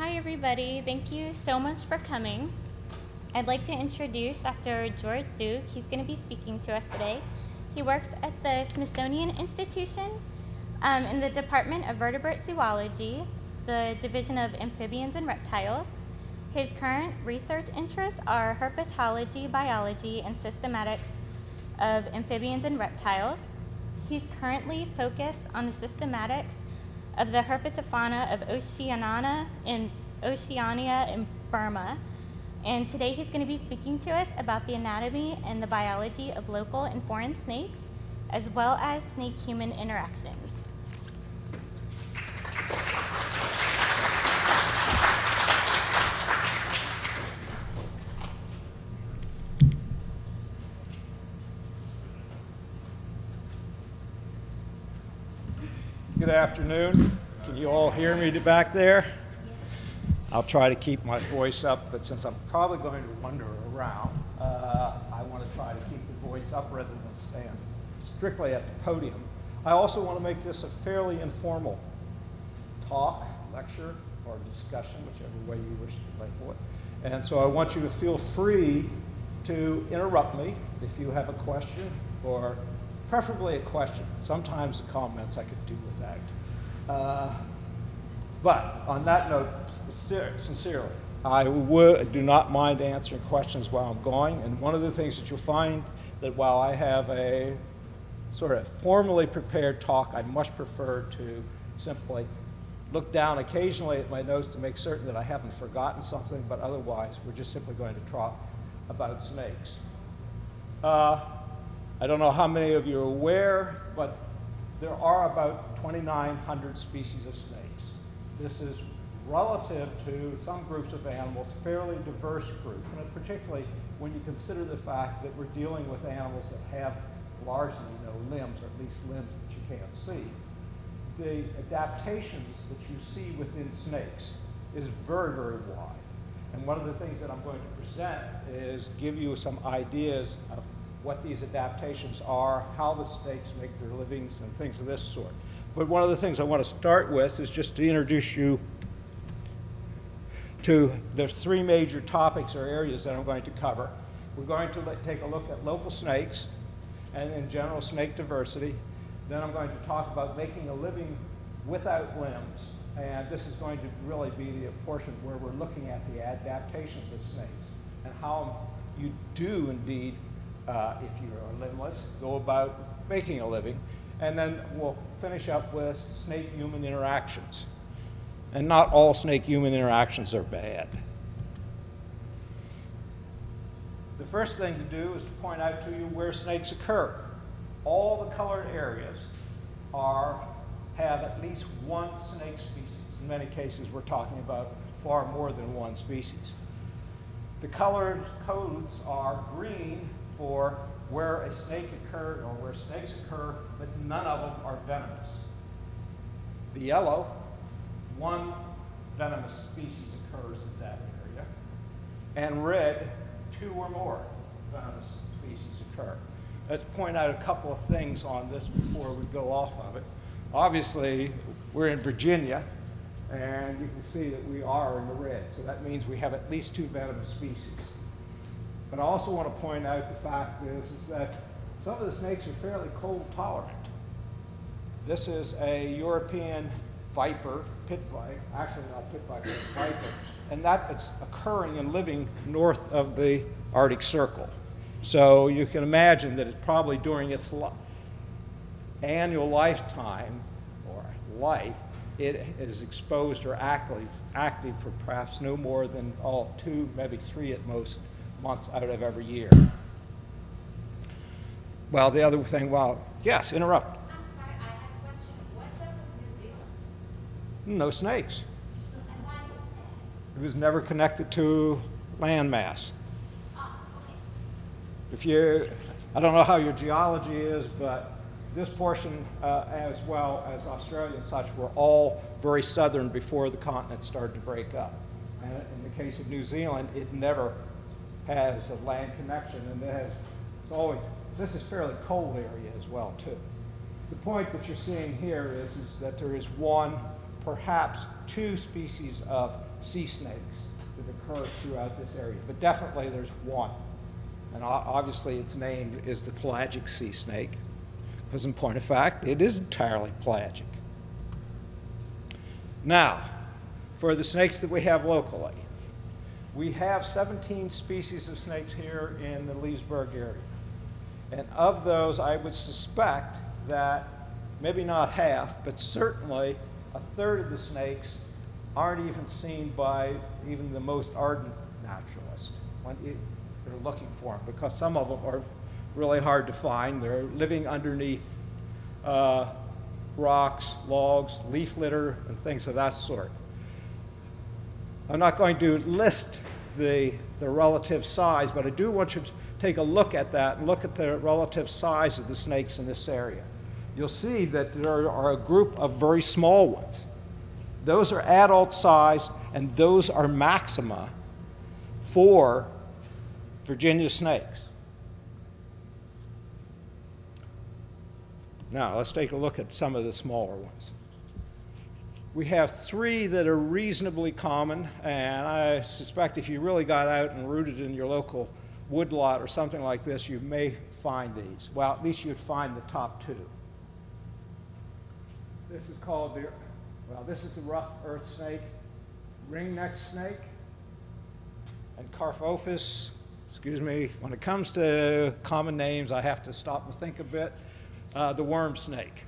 Hi, everybody. Thank you so much for coming. I'd like to introduce Dr. George Zug. He's going to be speaking to us today. He works at the Smithsonian Institution um, in the Department of Vertebrate Zoology, the Division of Amphibians and Reptiles. His current research interests are herpetology, biology, and systematics of amphibians and reptiles. He's currently focused on the systematics of the herpetofauna of Oceania in Oceania and Burma. And today he's going to be speaking to us about the anatomy and the biology of local and foreign snakes, as well as snake human interactions. Good afternoon. You all hear me back there? I'll try to keep my voice up, but since I'm probably going to wander around, uh, I want to try to keep the voice up rather than stand strictly at the podium. I also want to make this a fairly informal talk, lecture, or discussion, whichever way you wish to label it. And so I want you to feel free to interrupt me if you have a question, or preferably a question. Sometimes the comments I could do without. Uh, but on that note, sincerely, I would, do not mind answering questions while I'm going. And one of the things that you'll find that while I have a sort of formally prepared talk, I much prefer to simply look down occasionally at my notes to make certain that I haven't forgotten something, but otherwise, we're just simply going to talk about snakes. Uh, I don't know how many of you are aware, but there are about 2,900 species of snakes. This is relative to some groups of animals, fairly diverse group, and particularly when you consider the fact that we're dealing with animals that have largely no limbs, or at least limbs that you can't see. The adaptations that you see within snakes is very, very wide. And one of the things that I'm going to present is give you some ideas of what these adaptations are, how the snakes make their livings, and things of this sort. But one of the things I want to start with is just to introduce you to the three major topics or areas that I'm going to cover. We're going to take a look at local snakes and in general snake diversity. Then I'm going to talk about making a living without limbs. And this is going to really be the portion where we're looking at the adaptations of snakes and how you do indeed, uh, if you are limbless, go about making a living. And then we'll finish up with snake-human interactions. And not all snake-human interactions are bad. The first thing to do is to point out to you where snakes occur. All the colored areas are, have at least one snake species. In many cases, we're talking about far more than one species. The colored codes are green for where a snake occurred or where snakes occur, but none of them are venomous. The yellow, one venomous species occurs in that area. And red, two or more venomous species occur. Let's point out a couple of things on this before we go off of it. Obviously, we're in Virginia, and you can see that we are in the red. So that means we have at least two venomous species. But I also want to point out the fact is, is that some of the snakes are fairly cold tolerant. This is a European viper, pit viper, actually not pit viper, viper, and that is occurring and living north of the Arctic Circle. So you can imagine that it's probably during its li annual lifetime or life, it is exposed or active, active for perhaps no more than all two, maybe three at most months out of every year. Well, the other thing, well, yes, interrupt. I'm sorry, I have a question. What's up with New Zealand? No snakes. And why was that? It was never connected to landmass. Oh, okay. If you, I don't know how your geology is, but this portion, uh, as well as Australia and such, were all very southern before the continent started to break up. And in the case of New Zealand, it never has a land connection, and it has, it's always, this is fairly cold area as well, too. The point that you're seeing here is, is that there is one perhaps two species of sea snakes that occur throughout this area, but definitely there's one. And obviously, its name is the pelagic sea snake, because in point of fact, it is entirely pelagic. Now, for the snakes that we have locally, we have 17 species of snakes here in the Leesburg area. And of those, I would suspect that maybe not half, but certainly a third of the snakes aren't even seen by even the most ardent naturalist when it- they're looking for them, because some of them are really hard to find. They're living underneath uh, rocks, logs, leaf litter, and things of that sort. I'm not going to list the, the relative size, but I do want you to take a look at that and look at the relative size of the snakes in this area. You'll see that there are a group of very small ones. Those are adult size, and those are maxima for Virginia snakes. Now, let's take a look at some of the smaller ones. We have three that are reasonably common, and I suspect if you really got out and rooted in your local woodlot or something like this, you may find these. Well, at least you'd find the top two. This is called the, well, this is the rough earth snake, ringneck snake, and Carphophis. Excuse me, when it comes to common names, I have to stop and think a bit. Uh, the worm snake.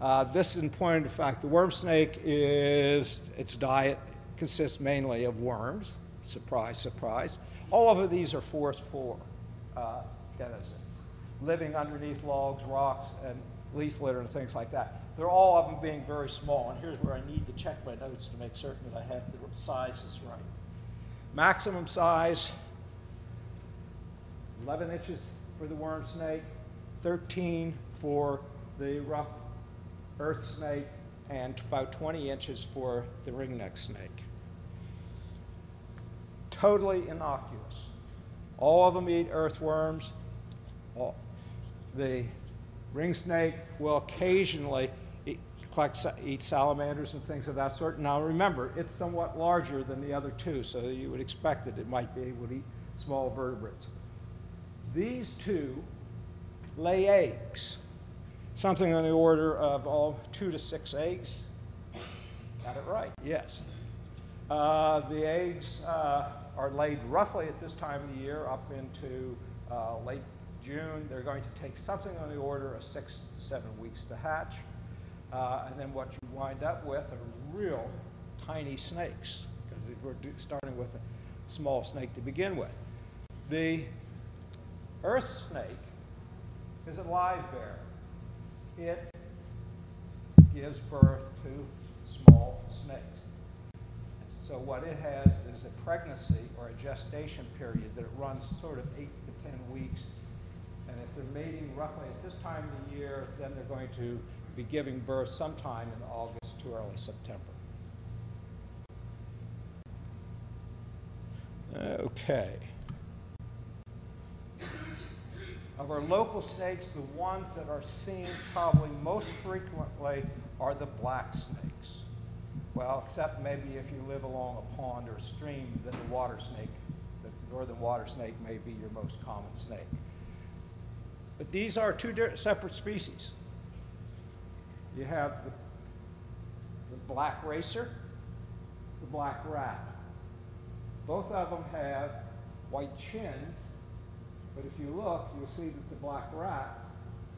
Uh, this, in point of fact, the worm snake is its diet consists mainly of worms. Surprise, surprise. All of these are forest floor uh, denizens, living underneath logs, rocks, and leaf litter and things like that. They're all of them being very small, and here's where I need to check my notes to make certain that I have the sizes right. Maximum size 11 inches for the worm snake, 13 for the rough earth snake, and about 20 inches for the ringneck snake. Totally innocuous. All of them eat earthworms. The ring snake will occasionally eat, eat salamanders and things of that sort. Now remember, it's somewhat larger than the other two, so you would expect that it might be able to eat small vertebrates. These two lay eggs, something on the order of all two to six eggs. Got it right, yes. Uh, the eggs uh, are laid roughly at this time of the year up into uh, late June. They're going to take something on the order of six to seven weeks to hatch. Uh, and then what you wind up with are real tiny snakes, because we're starting with a small snake to begin with. The earth snake is a live bear. It gives birth to small snakes. So what it has is a pregnancy or a gestation period that it runs sort of eight to ten weeks. And if they're mating roughly at this time of the year, then they're going to be giving birth sometime in August to early September. Okay. Of our local snakes, the ones that are seen probably most frequently are the black snakes. Well, except maybe if you live along a pond or a stream, then the water snake, the northern water snake may be your most common snake. But these are two separate species. You have the, the black racer, the black rat. Both of them have white chins, but if you look, you'll see that the black rat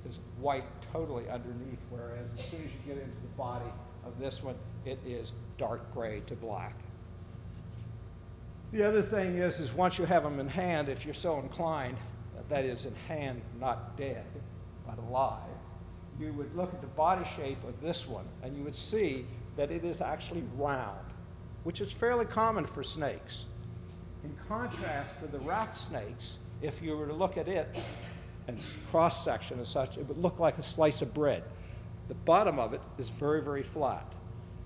is white totally underneath, whereas as soon as you get into the body of this one, it is dark gray to black. The other thing is, is once you have them in hand, if you're so inclined, that is in hand, not dead, but alive, you would look at the body shape of this one, and you would see that it is actually round, which is fairly common for snakes. In contrast, for the rat snakes, if you were to look at it and cross section and such, it would look like a slice of bread. The bottom of it is very, very flat.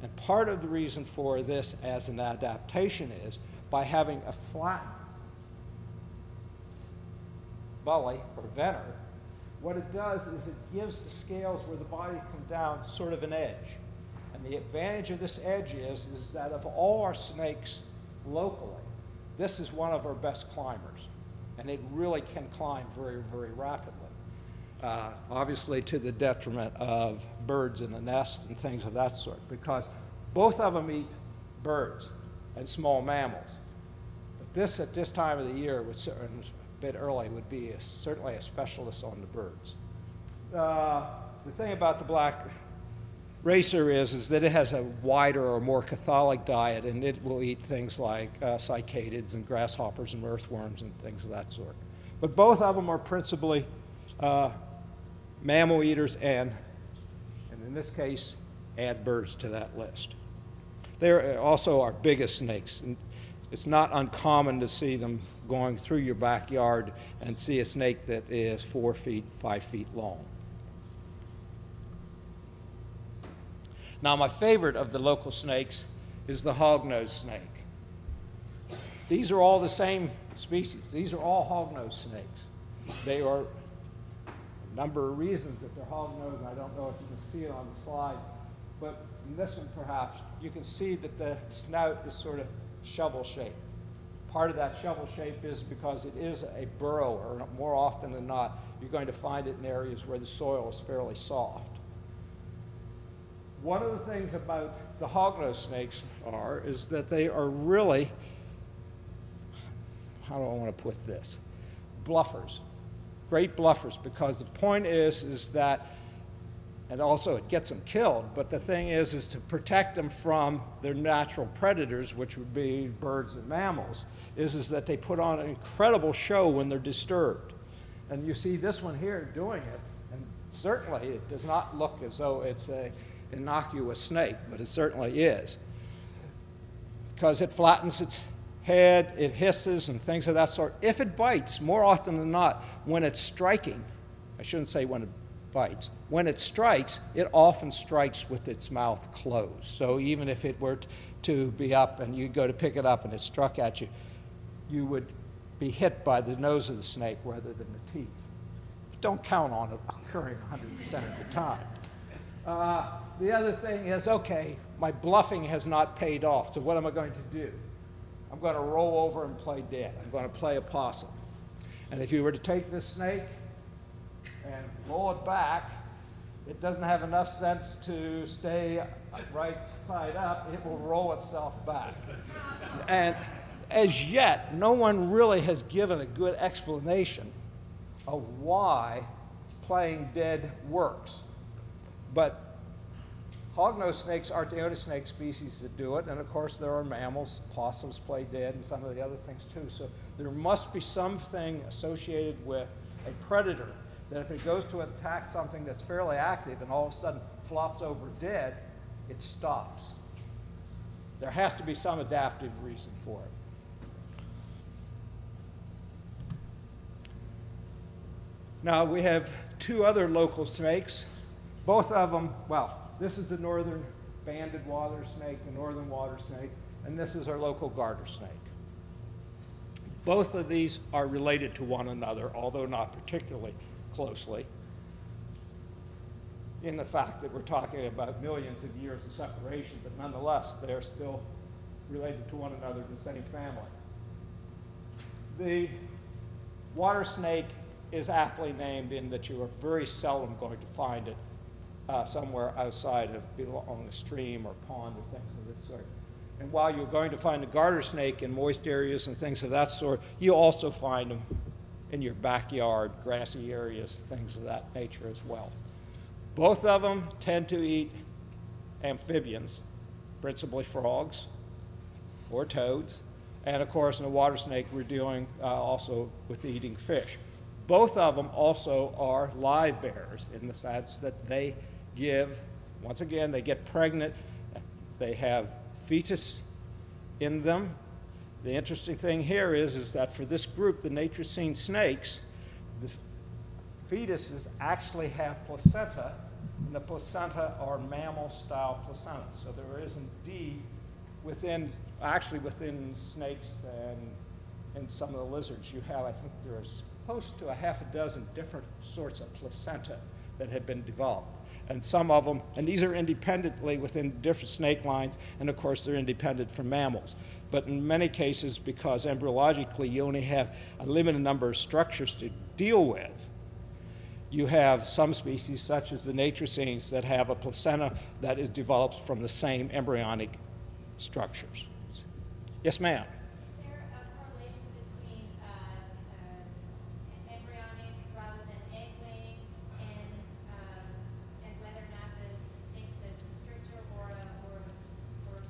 And part of the reason for this as an adaptation is by having a flat belly or venter, what it does is it gives the scales where the body comes down sort of an edge. And the advantage of this edge is, is that of all our snakes locally, this is one of our best climbers. And it really can climb very, very rapidly. Uh, obviously, to the detriment of birds in the nest and things of that sort, because both of them eat birds and small mammals. But this, at this time of the year, which a bit early, would be a, certainly a specialist on the birds. Uh, the thing about the black racer is, is that it has a wider or more catholic diet, and it will eat things like uh, cicadids and grasshoppers and earthworms and things of that sort. But both of them are principally uh, mammal eaters and, and in this case, add birds to that list. They're uh, also our biggest snakes. It's not uncommon to see them going through your backyard and see a snake that is four feet, five feet long. Now, my favorite of the local snakes is the hognose snake. These are all the same species. These are all hognose snakes. They are number of reasons that they're hognose. I don't know if you can see it on the slide, but in this one perhaps, you can see that the snout is sort of shovel shaped. Part of that shovel shape is because it is a burrower. More often than not, you're going to find it in areas where the soil is fairly soft. One of the things about the hognose snakes are is that they are really, how do I want to put this? Bluffers, great bluffers, because the point is, is that, and also it gets them killed, but the thing is, is to protect them from their natural predators, which would be birds and mammals, is, is that they put on an incredible show when they're disturbed. And you see this one here doing it, and certainly it does not look as though it's a innocuous snake, but it certainly is. Because it flattens its head, it hisses, and things of that sort. If it bites, more often than not, when it's striking, I shouldn't say when it bites, when it strikes, it often strikes with its mouth closed. So even if it were to be up and you go to pick it up and it struck at you, you would be hit by the nose of the snake rather than the teeth. But don't count on it occurring 100% of the time. Uh, the other thing is, okay, my bluffing has not paid off, so what am I going to do? I'm going to roll over and play dead. I'm going to play a possum. And if you were to take this snake and roll it back, it doesn't have enough sense to stay right side up. It will roll itself back. And as yet, no one really has given a good explanation of why playing dead works. But hognose snakes aren't the only snake species that do it, and of course there are mammals, possums play dead, and some of the other things too. So there must be something associated with a predator that if it goes to attack something that's fairly active and all of a sudden flops over dead, it stops. There has to be some adaptive reason for it. Now we have two other local snakes both of them, well, this is the northern banded water snake, the northern water snake, and this is our local garter snake. Both of these are related to one another, although not particularly closely, in the fact that we're talking about millions of years of separation, but nonetheless, they're still related to one another in the same family. The water snake is aptly named in that you are very seldom going to find it uh, somewhere outside of along a stream or pond or things of this sort. And while you're going to find the garter snake in moist areas and things of that sort, you also find them in your backyard, grassy areas, things of that nature as well. Both of them tend to eat amphibians, principally frogs or toads. And of course, in the water snake, we're dealing uh, also with eating fish. Both of them also are live bearers in the sense that they give. Once again, they get pregnant, they have fetus in them. The interesting thing here is, is that for this group, the Natricine snakes, the fetuses actually have placenta, and the placenta are mammal-style placenta. So there is indeed within, actually within snakes and, and some of the lizards, you have, I think there's close to a half a dozen different sorts of placenta that have been developed. And some of them, and these are independently within different snake lines, and of course, they're independent from mammals. But in many cases, because embryologically you only have a limited number of structures to deal with, you have some species, such as the natricines, that have a placenta that is developed from the same embryonic structures. Yes, ma'am. Is there a correlation between uh, uh, embryonic rather than egg laying and um, and whether or not the snake's a constrictor or a or or, or,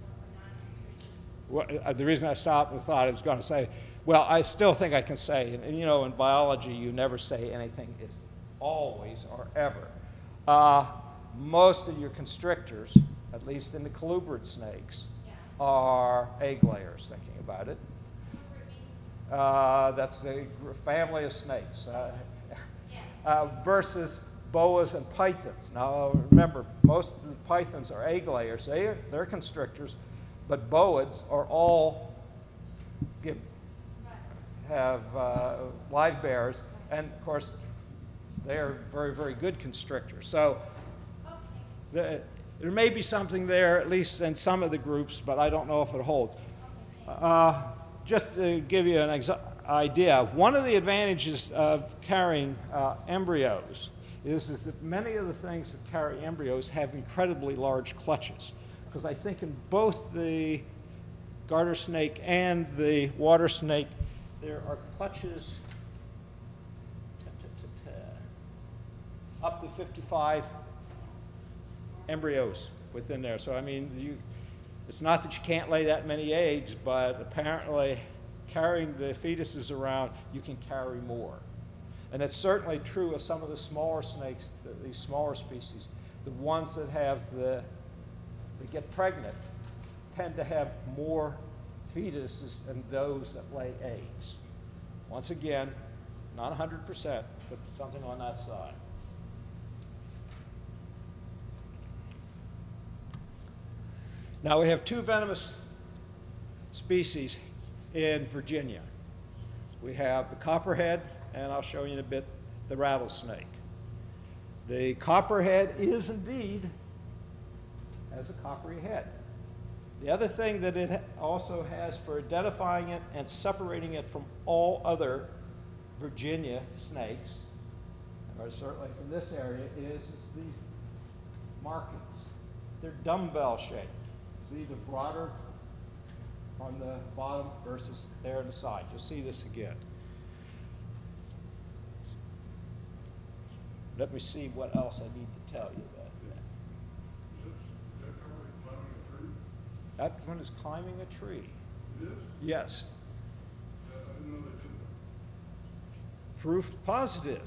or non-constrictor? What- uh, The reason I stopped and thought I was going to say, well, I still think I can say, and, you know, in biology, you never say anything is always or ever. Uh, most of your constrictors, at least in the colubrid snakes, Yeah. are egg layers, thinking about it. Uh, that's a family of snakes. Uh, yes. uh, versus boas and pythons. Now, remember, most of the pythons are egg layers. They are, they're constrictors, but boas are all give, have uh, live bears, and of course, they are very, very good constrictors. So the, there may be something there, at least in some of the groups, but I don't know if it holds. Uh, just to give you an idea, one of the advantages of carrying uh, embryos is, is that many of the things that carry embryos have incredibly large clutches. Because I think in both the garter snake and the water snake, there are clutches up to 55 embryos within there. So, I mean, you, it's not that you can't lay that many eggs, but apparently carrying the fetuses around, you can carry more. And it's certainly true of some of the smaller snakes, th- these smaller species. The ones that have the, that get pregnant tend to have more fetuses than those that lay eggs. Once again, not 100%, but something on that side. Now, we have two venomous species in Virginia. We have the copperhead, and I'll show you in a bit the rattlesnake. The copperhead is indeed has a coppery head. The other thing that it also has for identifying it and separating it from all other Virginia snakes, or certainly from this area, is, is these markings. They're dumbbell shaped. See the broader on the bottom versus there on the side. You'll see this again. Let me see what else I need to tell you about that. One is climbing a tree. Yes. Proof positive.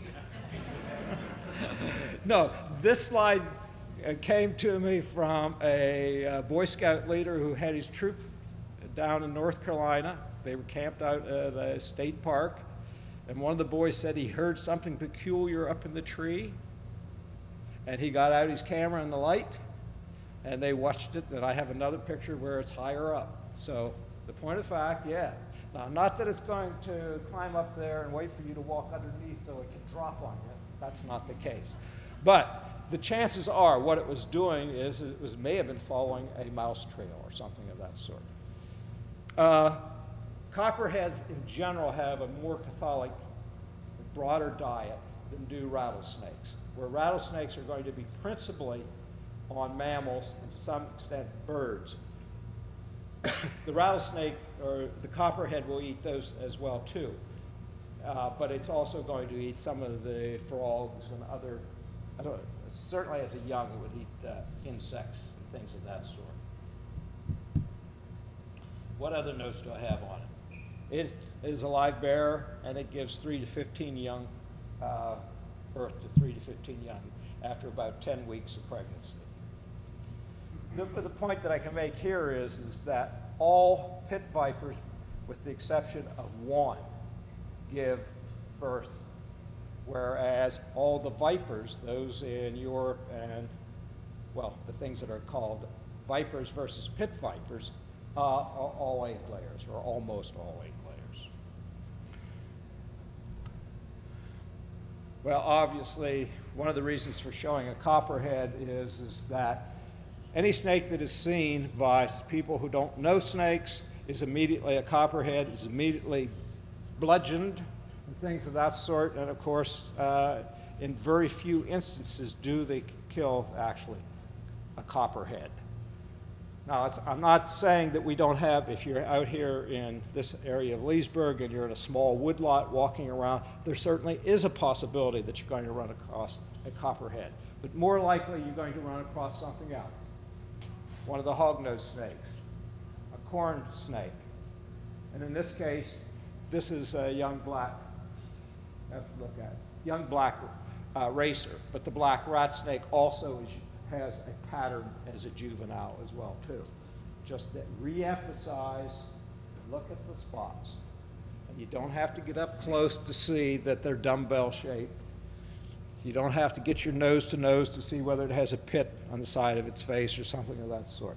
no, this slide uh, came to me from a uh, Boy Scout leader who had his troop down in North Carolina. They were camped out at a state park, and one of the boys said he heard something peculiar up in the tree. And he got out his camera and the light, and they watched it. And I have another picture where it's higher up. So the point of fact, yeah. Now, not that it's going to climb up there and wait for you to walk underneath so it can drop on you. That's not the case. But the chances are what it was doing is it was, may have been following a mouse trail or something of that sort. Uh, copperheads in general have a more catholic, broader diet than do rattlesnakes, where rattlesnakes are going to be principally on mammals and to some extent birds. the rattlesnake or the copperhead will eat those as well too, uh, but it's also going to eat some of the frogs and other. I don't, certainly, as a young, it would eat uh, insects and things of that sort. What other notes do I have on it? It is a live bearer, and it gives three to 15 young, uh, birth to three to 15 young after about 10 weeks of pregnancy. The, the point that I can make here is, is that all pit vipers, with the exception of one, give birth, whereas all the vipers, those in Europe and, well, the things that are called vipers versus pit vipers, uh, are all egg layers, or almost all egg layers. Well, obviously, one of the reasons for showing a copperhead is, is that any snake that is seen by people who don't know snakes is immediately a copperhead, is immediately bludgeoned, and things of that sort. And of course, uh, in very few instances do they kill actually a copperhead. Now, I'm not saying that we don't have, if you're out here in this area of Leesburg and you're in a small woodlot walking around, there certainly is a possibility that you're going to run across a copperhead. But more likely, you're going to run across something else. One of the hognose snakes, a corn snake. And in this case, this is a young black, have to look at young black uh, racer. But the black rat snake also is, has a pattern as a juvenile as well too. Just that re-emphasize, look at the spots. And you don't have to get up close to see that they're dumbbell shaped. You don't have to get your nose to nose to see whether it has a pit on the side of its face or something of that sort.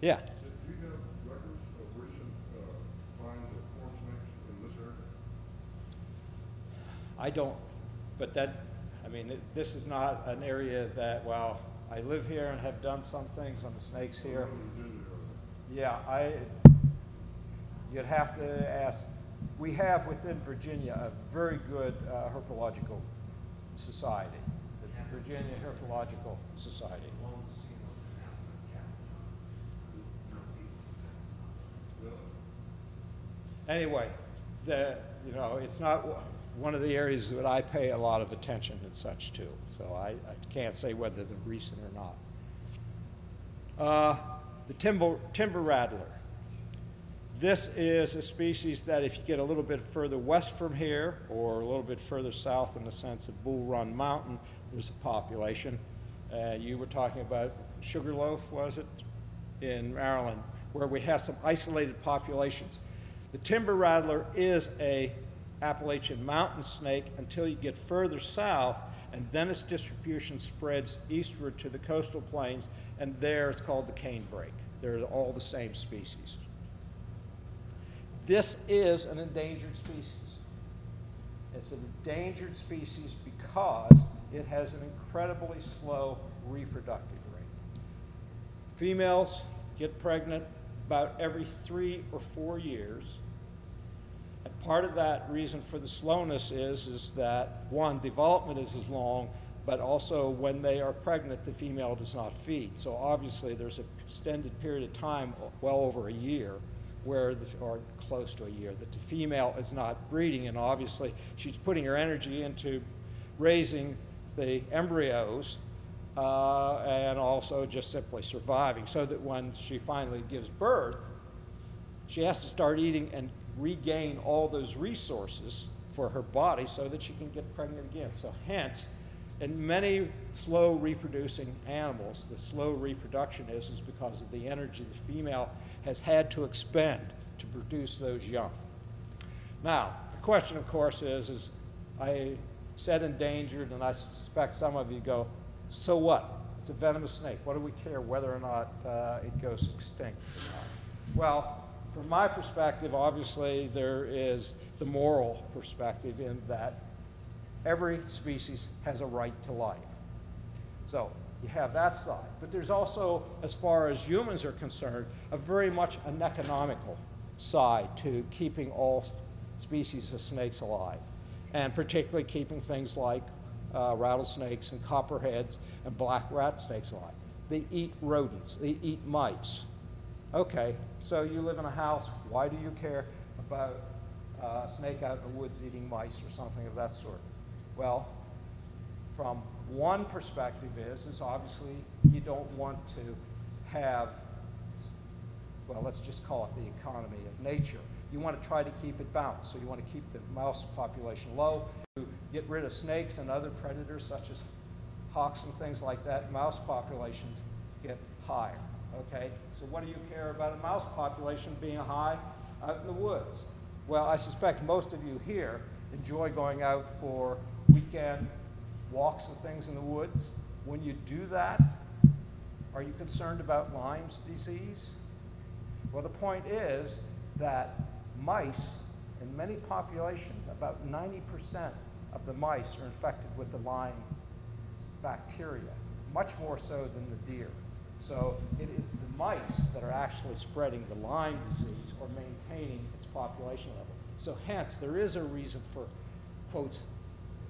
Yeah. Do you have records of recent uh, finds of corn snakes in this area? I don't, but that, I mean, it- this is not an area that, well, I live here and have done some things on the snakes here. Yeah, I, you'd have to ask, we have within Virginia a very good uh, herpetological society. It's the Virginia Herpetological Society. Anyway, the, you know, it's not one of the areas that I pay a lot of attention and such to, so I, I can't say whether they're recent or not. Uh, the timber, timber rattler. This is a species that if you get a little bit further west from here, or a little bit further south in the sense of Bull Run Mountain, there's a population. Uh, you were talking about Sugarloaf, was it, in Maryland, where we have some isolated populations. The timber rattler is a Appalachian mountain snake until you get further south, and then its distribution spreads eastward to the coastal plains, and there it's called the canebrake. They're all the same species. This is an endangered species. It's an endangered species because it has an incredibly slow reproductive rate. Females get pregnant about every three or four years. And part of that reason for the slowness is, is that one, development is as long, but also when they are pregnant, the female does not feed. So obviously, there's an extended period of time, well over a year, where, the, or close to a year, that the female is not breeding, and obviously, she's putting her energy into raising the embryos uh, and also just simply surviving, so that when she finally gives birth, she has to start eating and regain all those resources for her body so that she can get pregnant again. So, hence, in many slow reproducing animals, the slow reproduction is, is because of the energy the female has had to expend to produce those young. Now, the question, of course, is, is I said endangered, and I suspect some of you go, so what? It's a venomous snake. What do we care whether or not uh, it goes extinct? Well, from my perspective, obviously, there is the moral perspective in that every species has a right to life. So you have that side. But there's also, as far as humans are concerned, a very much an economical side to keeping all species of snakes alive, and particularly keeping things like uh, rattlesnakes and copperheads and black rat snakes alive. They eat rodents, they eat mice. Okay, so you live in a house, why do you care about uh, a snake out in the woods eating mice or something of that sort? Well, from one perspective is, is obviously you don't want to have, well, let's just call it the economy of nature. You want to try to keep it balanced. So you want to keep the mouse population low, to get rid of snakes and other predators such as hawks and things like that. Mouse populations get higher. Okay? So what do you care about a mouse population being high out in the woods? Well, I suspect most of you here enjoy going out for weekend walks and things in the woods. When you do that, are you concerned about Lyme's disease? Well, the point is that mice in many populations, about 90% of the mice are infected with the Lyme bacteria, much more so than the deer. So it is the mice that are actually spreading the Lyme disease or maintaining its population level. So hence, there is a reason for, quotes,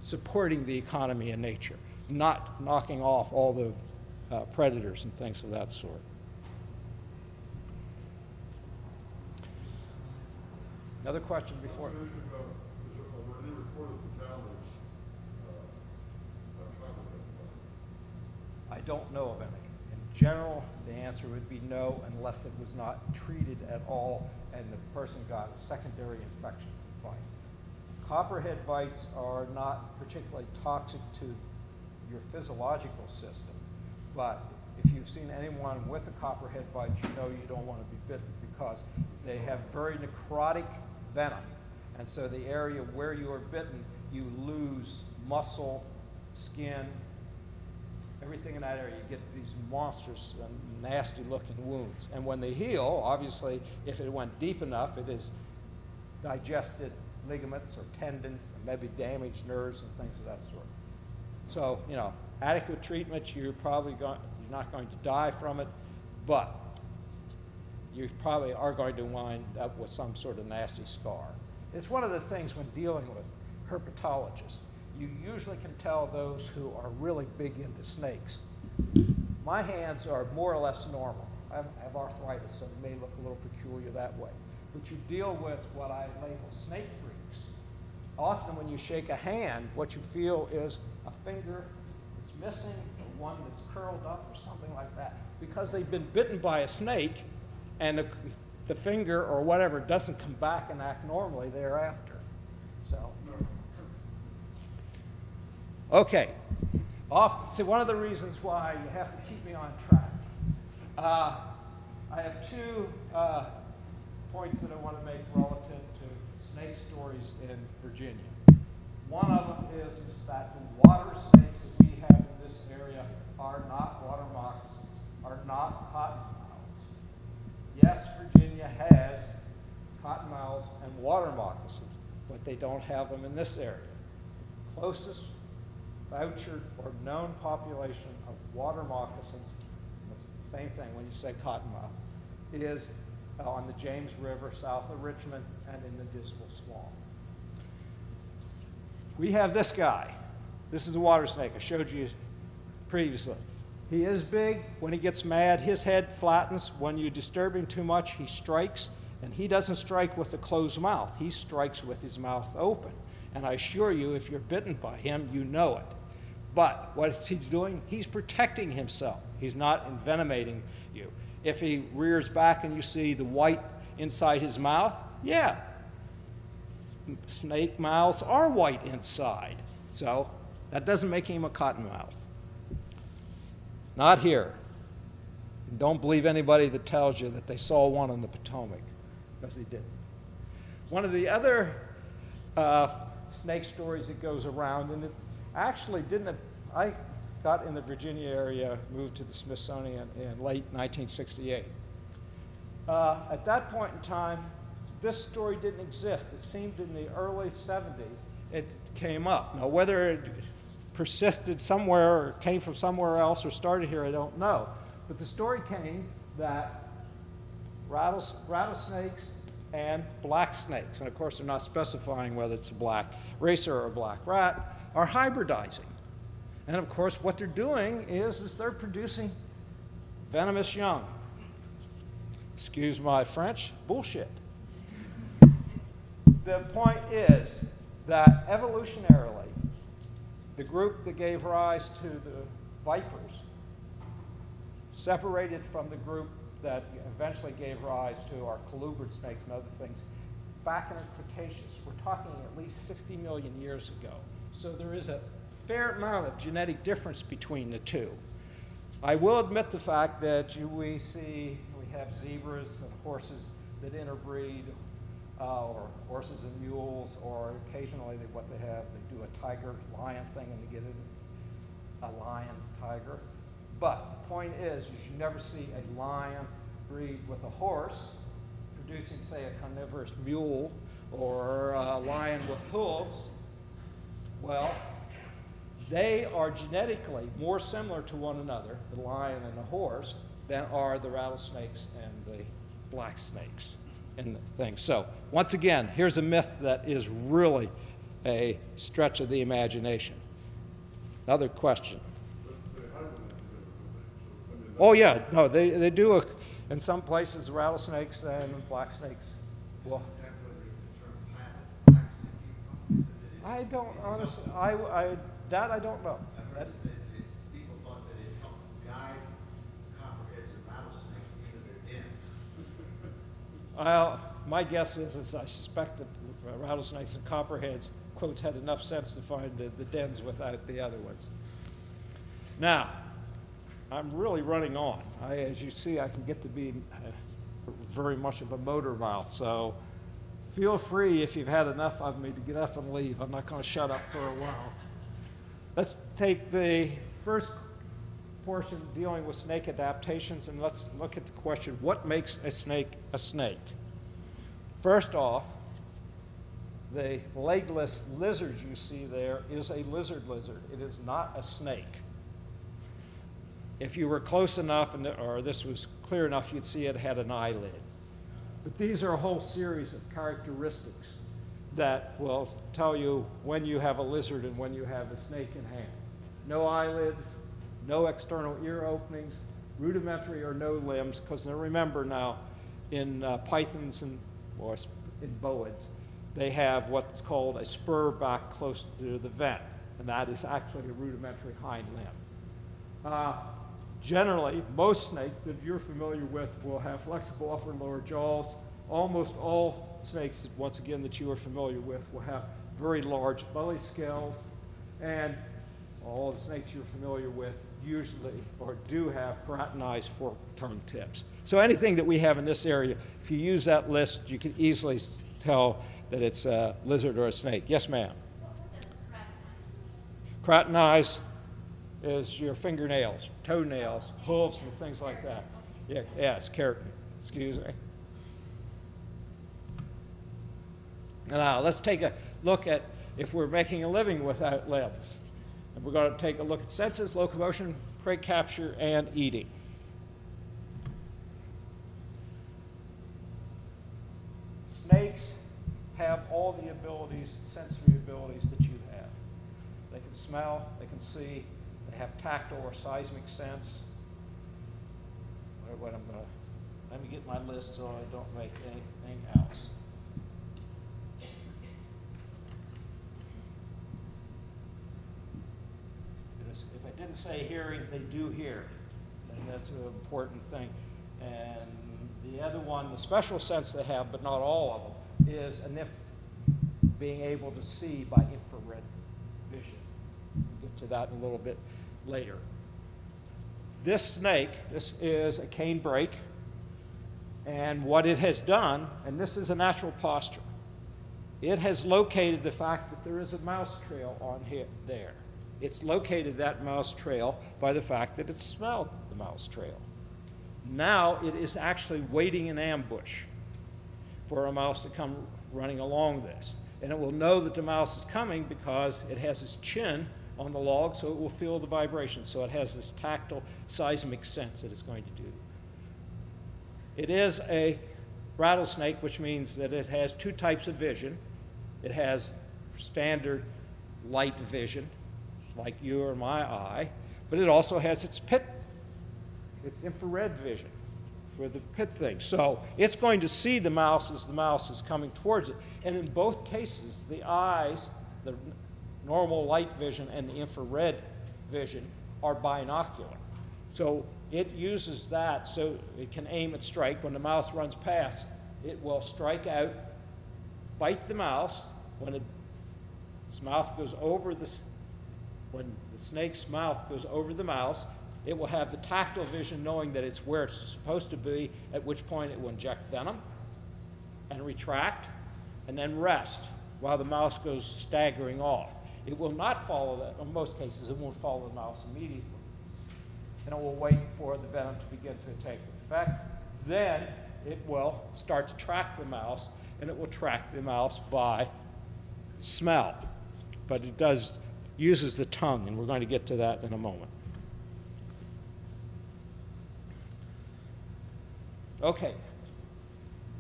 supporting the economy in nature, not knocking off all the uh, predators and things of that sort. Another question before? Is there, is there, are there any reported fatalities, uh, by question before. I don't know of any. In general, the answer would be no unless it was not treated at all and the person got a secondary infection from the bite. Copperhead bites are not particularly toxic to your physiological system, but if you've seen anyone with a copperhead bite, you know you don't want to be bitten because they have very necrotic venom. And so the area where you are bitten, you lose muscle, skin, everything in that area. You get these monstrous, nasty looking wounds. And when they heal, obviously, if it went deep enough, it is digested ligaments or tendons and maybe damaged nerves and things of that sort. So, you know, adequate treatment, you're probably going, you're not going to die from it, but you probably are going to wind up with some sort of nasty scar. It's one of the things when dealing with herpetologists. You usually can tell those who are really big into snakes. My hands are more or less normal. I have arthritis, so it may look a little peculiar that way. But you deal with what I label snake freaks. Often, when you shake a hand, what you feel is a finger that's missing, or one that's curled up, or something like that. Because they've been bitten by a snake, and the, the finger or whatever doesn't come back and act normally thereafter. So, okay. See, one of the reasons why you have to keep me on track. Uh, I have two uh, points that I want to make relative to snake stories in Virginia. One of them is, is that the water snakes that we have in this area are not water moccasins, are not cottonmouths. Yes, Virginia has cottonmouths and water moccasins, but they don't have them in this area. Closest vouchered or known population of water moccasins, the same thing when you say cottonmouth, is uh, on the James River south of Richmond and in the Dismal Swamp. We have this guy. This is the water snake I showed you previously. He is big. When he gets mad, his head flattens. When you disturb him too much, he strikes. And he doesn't strike with a closed mouth, he strikes with his mouth open. And I assure you, if you're bitten by him, you know it. But what is he doing? He's protecting himself. He's not envenomating you. If he rears back and you see the white inside his mouth, yeah, snake mouths are white inside. So that doesn't make him a cottonmouth. Not here. Don't believe anybody that tells you that they saw one on the Potomac, because they didn't. One of the other uh, snake stories that goes around, and it actually didn't, I got in the Virginia area, moved to the Smithsonian in late 1968. Uh, at that point in time, this story didn't exist. It seemed in the early 70s it came up. Now, whether it persisted somewhere or came from somewhere else or started here, I don't know. But the story came that rattles, rattlesnakes and black snakes, and of course they're not specifying whether it's a black racer or a black rat, are hybridizing. And of course, what they're doing is, is they're producing venomous young. Excuse my French, bullshit. The point is that evolutionarily, the group that gave rise to the vipers separated from the group that eventually gave rise to our colubrid snakes and other things back in the Cretaceous. We're talking at least 60 million years ago. So there is a fair amount of genetic difference between the two. I will admit the fact that we see, we have zebras and horses that interbreed, uh, or horses and mules, or occasionally they, what they have, they do a tiger lion thing and they get a lion tiger. But the point is, you should never see a lion breed with a horse producing, say, a carnivorous mule or a lion with hooves Well, they are genetically more similar to one another, the lion and the horse, than are the rattlesnakes and the black snakes and things. So, once again, here's a myth that is really a stretch of the imagination. Another question. Oh, yeah, no, they, they do, a- in some places, rattlesnakes and black snakes. Well, I don't honestly, I, I, that I don't know. That- People thought that it helped guide copperheads and rattlesnakes into their dens. Well, my guess is, is I suspect that rattlesnakes and copperheads, quotes, had enough sense to find the, the dens without the other ones. Now, I'm really running on. I, as you see, I can get to be uh, very much of a motor mouth, so feel free if you've had enough of me to get up and leave. I'm not going to shut up for a while. Let's take the first portion dealing with snake adaptations and let's look at the question what makes a snake a snake? First off, the legless lizard you see there is a lizard lizard. It is not a snake. If you were close enough, and, or this was clear enough, you'd see it had an eyelid. But these are a whole series of characteristics that will tell you when you have a lizard and when you have a snake in hand. No eyelids, no external ear openings, rudimentary or no limbs, because remember now, in uh, pythons and or in boids, they have what's called a spur back close to the vent, and that is actually a rudimentary hind limb. Uh, generally, most snakes that you're familiar with will have flexible upper and lower jaws. Almost all snakes, that, once again, that you are familiar with will have very large belly scales, and all the snakes you're familiar with usually or do have keratinized fork tongue tips. So anything that we have in this area, if you use that list, you can easily tell that it's a lizard or a snake. Yes, ma'am. What does keratinized mean? Keratinized is your fingernails, toenails, hooves, and things like that. Yeah, it's keratin. Excuse me. Now, let's take a look at if we're making a living without limbs. And we're going to take a look at senses, locomotion, prey capture, and eating. Snakes have all the abilities, sensory abilities that you have. They can smell, they can see, have tactile or seismic sense. Wait, What I'm gonna, let me get my list so I don't make anything else. If I didn't say hearing, they do hear, and that's an important thing. And the other one, the special sense they have, but not all of them, is a NIF being able to see by infrared vision. We'll get to that in a little bit later. This snake, this is a cane brake, and what it has done, and this is a natural posture, it has located the fact that there is a mouse trail on here, there. It's located that mouse trail by the fact that it smelled the mouse trail. Now it is actually waiting in ambush for a mouse to come running along this. And it will know that the mouse is coming because it has its chin on the log, so it will feel the vibration. So it has this tactile seismic sense that it's going to do. It is a rattlesnake, which means that it has two types of vision. It has standard light vision, like you or my eye, but it also has its pit, its infrared vision for the pit thing. So it's going to see the mouse as the mouse is coming towards it. And in both cases, the eyes, the normal light vision and the infrared vision are binocular. So it uses that so it can aim and strike. When the mouse runs past, it will strike out, bite the mouse. When it, its mouth goes over the, when the snake's mouth goes over the mouse, it will have the tactile vision knowing that it's where it's supposed to be, at which point it will inject venom and retract and then rest while the mouse goes staggering off. It will not follow that, in most cases, it won't follow the mouse immediately. And it will wait for the venom to begin to take effect. Then it will start to track the mouse, and it will track the mouse by smell. but it does, uses the tongue, and we're going to get to that in a moment. Okay,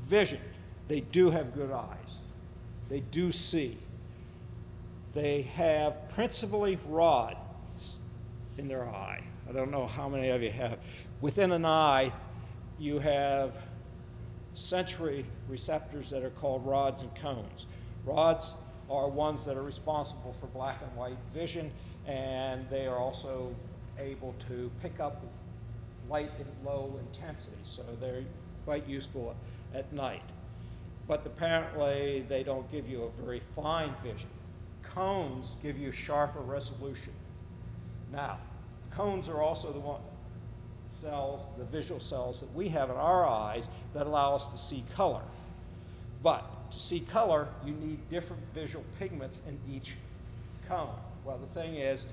vision. They do have good eyes. They do see. They have principally rods in their eye. I don't know how many of you have. Within an eye, you have sensory receptors that are called rods and cones. Rods are ones that are responsible for black and white vision, and they are also able to pick up light at low intensity, so they're quite useful at night. But apparently, they don't give you a very fine vision. Cones give you sharper resolution. Now, cones are also the one cells, the visual cells that we have in our eyes that allow us to see color. But to see color, you need different visual pigments in each cone. Well, the thing is,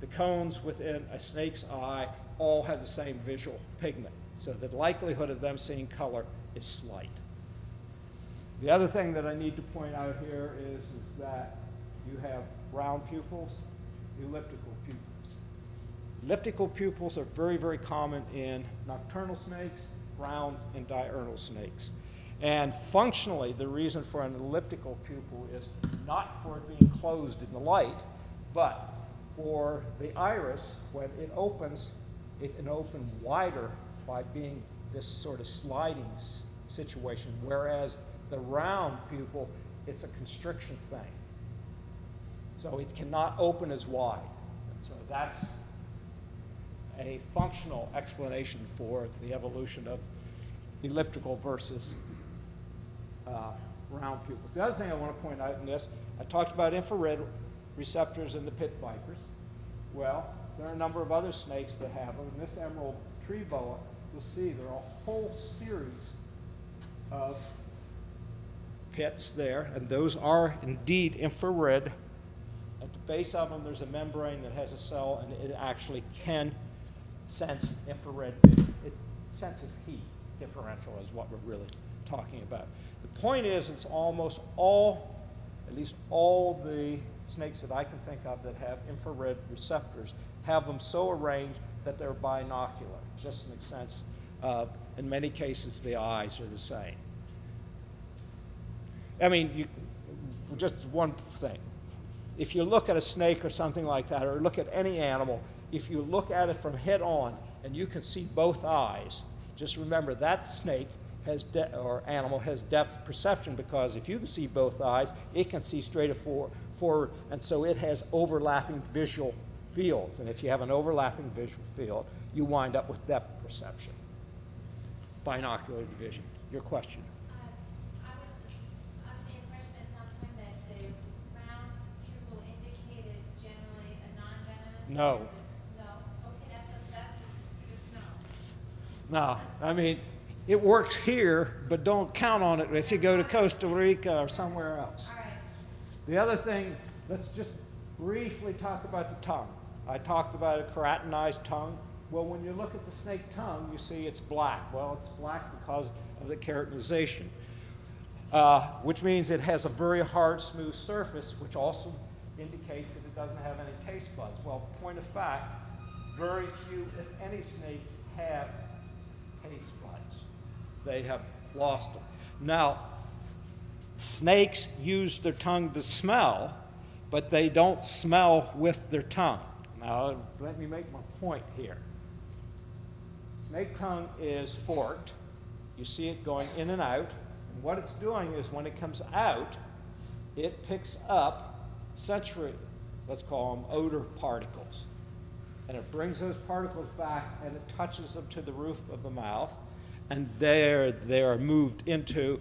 the cones within a snake's eye all have the same visual pigment, so the likelihood of them seeing color is slight. The other thing that I need to point out here is, is that you have round pupils, elliptical pupils. Elliptical pupils are very, very common in nocturnal snakes, rounds, and diurnal snakes. And functionally, the reason for an elliptical pupil is not for it being closed in the light, but for the iris, when it opens, it can open wider by being this sort of sliding situation, whereas the round pupil, it's a constriction thing. So it cannot open as wide. And so that's a functional explanation for the evolution of elliptical versus uh, round pupils. The other thing I want to point out in this, I talked about infrared receptors in the pit vipers. Well, there are a number of other snakes that have them. In this emerald tree boa, you'll see there are a whole series of pits there, and those are indeed infrared. Base of them, there's a membrane that has a cell, and it actually can sense infrared vision. It senses heat differential, is what we're really talking about. The point is, it's almost all, at least all the snakes that I can think of that have infrared receptors have them so arranged that they're binocular, just in the sense of, in many cases, the eyes are the same. I mean, you, just one thing. If you look at a snake or something like that, or look at any animal, if you look at it from head on and you can see both eyes, just remember that snake has de- or animal has depth perception because if you can see both eyes, it can see straight for- forward, and so it has overlapping visual fields. And if you have an overlapping visual field, you wind up with depth perception, binocular vision. Your question. Uh, I was under the impression at some time that the round pupil indicated generally a non-venomous. No. and No, okay, that's, a- that's good to know. No, I mean, it works here, but don't count on it if you go to Costa Rica or somewhere else. All right, The other thing, let's just briefly talk about the tongue. I talked about a keratinized tongue. Well, when you look at the snake tongue, you see it's black. Well, it's black because of the keratinization, uh, which means it has a very hard, smooth surface, which also indicates that it doesn't have any taste buds. Well, point of fact, very few, if any, snakes have taste buds. They have lost them. Now, Snakes use their tongue to smell, but they don't smell with their tongue. Now, let me make my point here. Snake tongue is forked. You see it going in and out. And what it's doing is when it comes out, it picks up sensory, let's call them odor particles. And it brings those particles back and it touches them to the roof of the mouth. And there they are moved into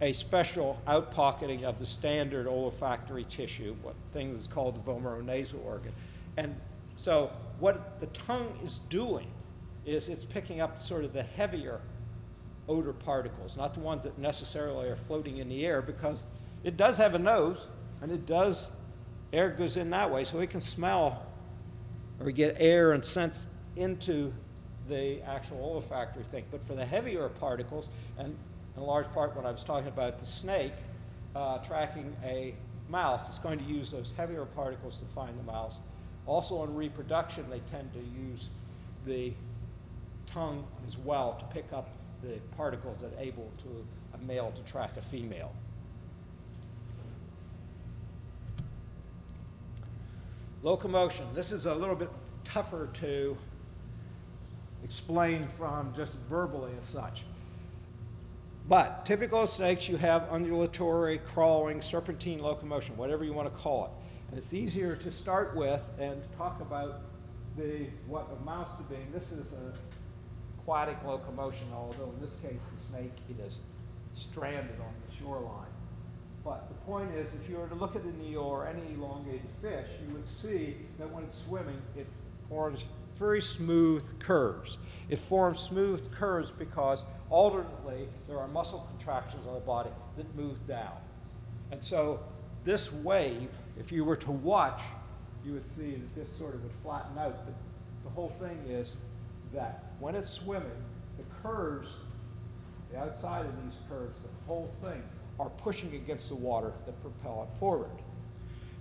a special outpocketing of the standard olfactory tissue, what thing is called the vomeronasal organ. And so what the tongue is doing is it's picking up sort of the heavier odor particles, not the ones that necessarily are floating in the air, because it does have a nose, and it does, air goes in that way, so it can smell or get air and sense into the actual olfactory thing. But for the heavier particles, and in large part when I was talking about the snake uh, tracking a mouse, it's going to use those heavier particles to find the mouse. Also, in reproduction, they tend to use the tongue as well to pick up the particles that are able to a male to track a female. Locomotion. This is a little bit tougher to explain from just verbally as such. But typical of snakes, you have undulatory, crawling, serpentine locomotion, whatever you want to call it. And it's easier to start with and talk about the what amounts to being. This is a aquatic locomotion, although in this case the snake is stranded on the shoreline. But the point is, if you were to look at an eel or any elongated fish, you would see that when it's swimming, it forms very smooth curves. It forms smooth curves because alternately there are muscle contractions on the body that move down. And so this wave, if you were to watch, you would see that this sort of would flatten out. The, the whole thing is that when it's swimming, the curves, the outside of these curves, the whole thing, are pushing against the water that propel it forward.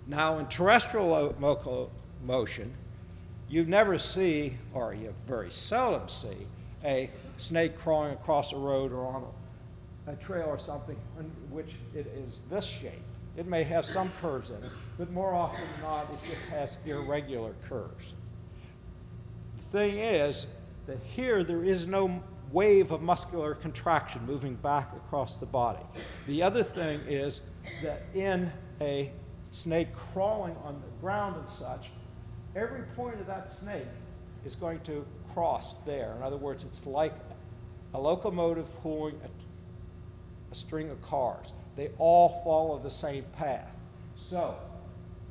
Now, in terrestrial locomotion, you never see, or you very seldom see, a snake crawling across a road or on a, a trail or something in which it is this shape. It may have some curves in it, but more often than not, it just has irregular curves. The thing is that here there is no wave of muscular contraction moving back across the body. The other thing is that in a snake crawling on the ground and such, every point of that snake is going to cross there. In other words, it's like a locomotive pulling a, a string of cars. They all follow the same path. So,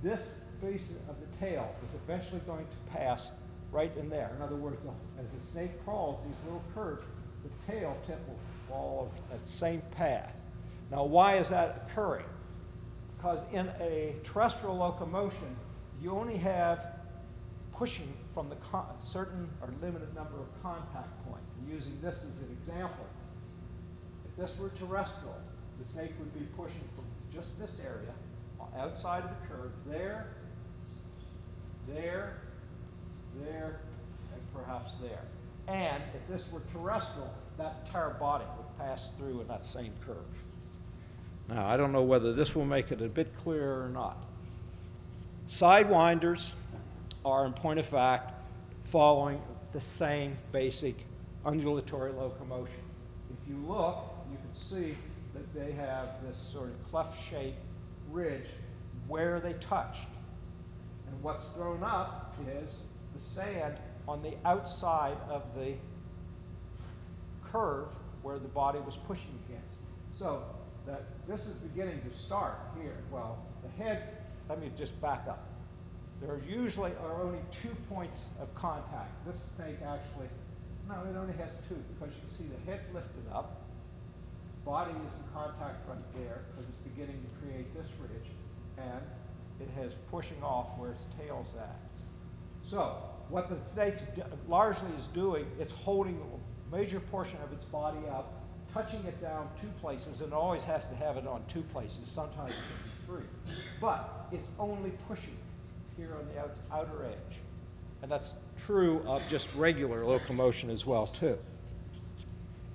this piece of the tail is eventually going to pass right in there. In other words, as the snake crawls, these little curves, the tail tip will follow that same path. Now, why is that occurring? Because in a terrestrial locomotion, you only have pushing from the certain or limited number of contact points. And using this as an example, if this were terrestrial, the snake would be pushing from just this area, outside of the curve, there, there, there, and perhaps there. And if this were terrestrial, that entire body would pass through in that same curve. Now, I don't know whether this will make it a bit clearer or not. Sidewinders are, in point of fact, following the same basic undulatory locomotion. If you look, you can see that they have this sort of cleft-shaped ridge where they touched. And what's thrown up is the sand on the outside of the curve where the body was pushing against. So that this is beginning to start here. Well, the head, let me just back up. There usually are only two points of contact. This snake actually, no, it only has two because you see the head's lifted up, body is in contact right there because it's beginning to create this ridge, and it has pushing off where its tail's at. So what the snake largely is doing, it's holding a major portion of its body up, touching it down two places, and it always has to have it on two places. Sometimes it can be three. But it's only pushing here on the outer edge. And that's true of just regular locomotion as well, too.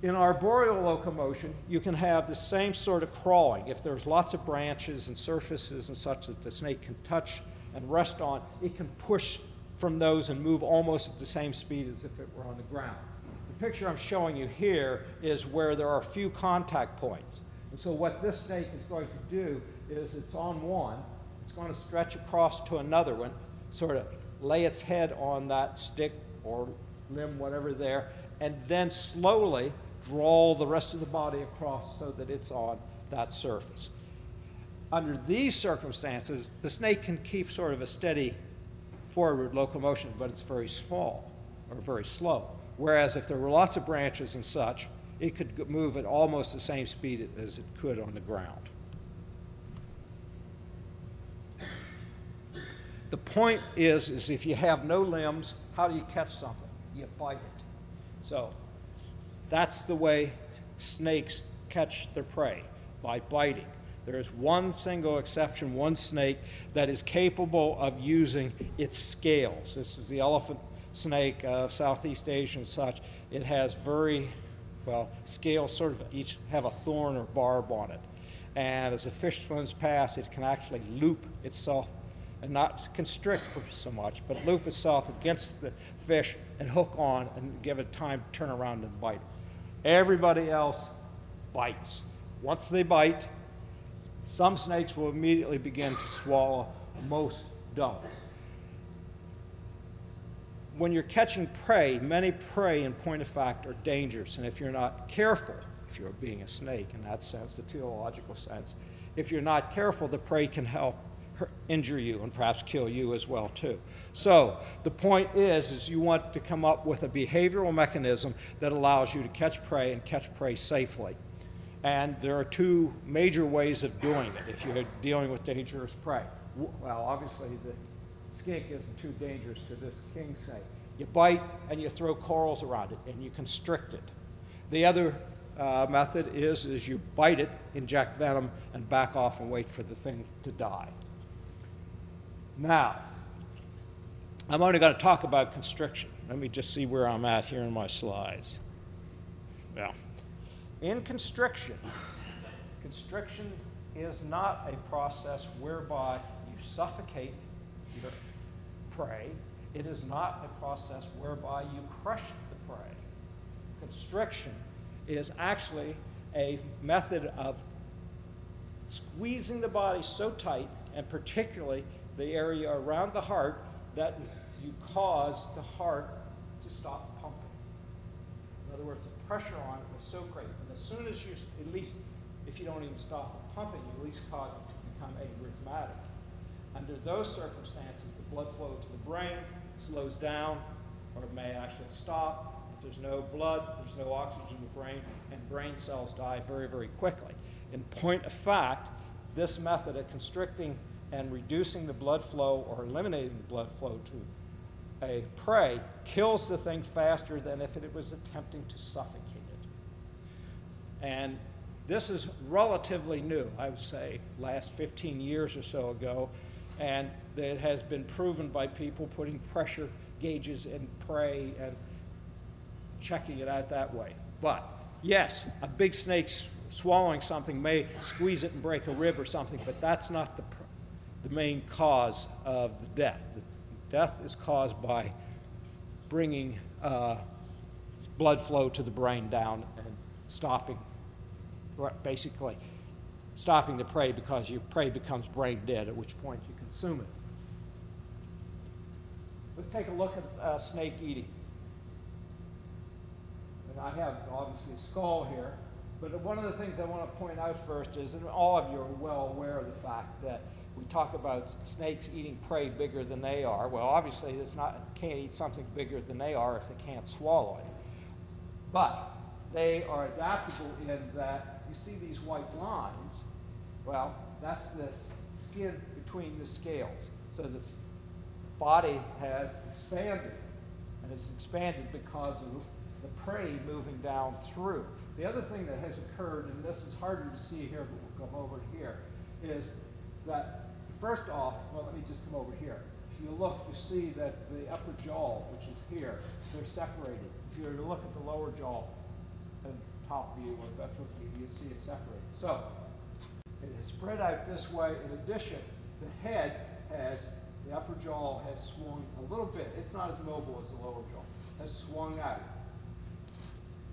In arboreal locomotion, you can have the same sort of crawling. If there's lots of branches and surfaces and such that the snake can touch and rest on, it can push from those and move almost at the same speed as if it were on the ground. The picture I'm showing you here is where there are few contact points. And so what this snake is going to do is it's on one, it's going to stretch across to another one, sort of lay its head on that stick or limb, whatever there, and then slowly draw the rest of the body across so that it's on that surface. Under these circumstances, the snake can keep sort of a steady forward locomotion, but it's very small or very slow. Whereas if there were lots of branches and such, it could move at almost the same speed as it could on the ground. The point is, is if you have no limbs, how do you catch something? You bite it. So that's the way snakes catch their prey, by biting. There is one single exception, one snake that is capable of using its scales. This is the elephant snake of Southeast Asia and such. It has very, well, scales sort of each have a thorn or barb on it. And as the fish swims past, it can actually loop itself and not constrict so much, but loop itself against the fish and hook on and give it time to turn around and bite. Everybody else bites. Once they bite, some snakes will immediately begin to swallow, most don't. When you're catching prey, many prey, in point of fact, are dangerous, and if you're not careful, if you're being a snake in that sense, the teleological sense, if you're not careful, the prey can help injure you and perhaps kill you as well too. So the point is, is you want to come up with a behavioral mechanism that allows you to catch prey and catch prey safely. And there are two major ways of doing it if you're dealing with dangerous prey. Well, obviously, the skink isn't too dangerous to this king snake. You bite and you throw corals around it and you constrict it. The other uh, method is, is you bite it, inject venom, and back off and wait for the thing to die. Now, I'm only going to talk about constriction. Let me just see where I'm at here in my slides. Yeah. In constriction, constriction is not a process whereby you suffocate your prey. It is not a process whereby you crush the prey. Constriction is actually a method of squeezing the body so tight, and particularly the area around the heart, that you cause the heart to stop pumping. In other words, the pressure on it was so great. As soon as you, at least if you don't even stop the pumping, you at least cause it to become arrhythmatic. Under those circumstances, the blood flow to the brain slows down, or it may actually stop. If there's no blood, there's no oxygen in the brain, and brain cells die very, very quickly. In point of fact, this method of constricting and reducing the blood flow or eliminating the blood flow to a prey kills the thing faster than if it was attempting to suffocate. And this is relatively new, I would say, last 15 years or so ago, and it has been proven by people putting pressure gauges in prey and checking it out that way. But yes, a big snake swallowing something may squeeze it and break a rib or something, but that's not the, the main cause of the death. The death is caused by bringing uh, blood flow to the brain down and stopping, basically stopping the prey because your prey becomes brain dead, at which point you consume it. Let's take a look at uh, snake eating. And I have obviously a skull here, but one of the things I want to point out first is, and all of you are well aware of the fact that we talk about snakes eating prey bigger than they are. Well, obviously, it's not can't eat something bigger than they are if they can't swallow it. But they are adaptable in that you see these white lines. Well, that's the skin between the scales. So the body has expanded, and it's expanded because of the prey moving down through. The other thing that has occurred, and this is harder to see here, but we'll come over here, is that first off, well, let me just come over here. If you look, you see that the upper jaw, which is here, they're separated. If you were to look at the lower jaw, and top view or ventral view, you see it separated. So it has spread out this way. In addition, the head has, the upper jaw has swung a little bit. It's not as mobile as the lower jaw, has swung out.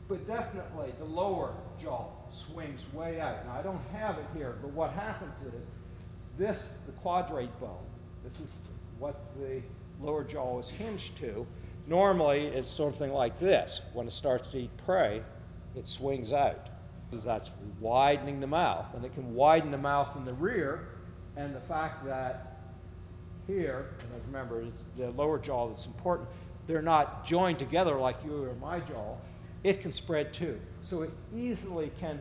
But definitely the lower jaw swings way out. Now I don't have it here, but what happens is this, the quadrate bone, this is what the lower jaw is hinged to. Normally it's something like this. When it starts to eat prey, it swings out. That's widening the mouth, and it can widen the mouth in the rear, and the fact that here, and remember, it's the lower jaw that's important, they're not joined together like you or my jaw, it can spread too. So it easily can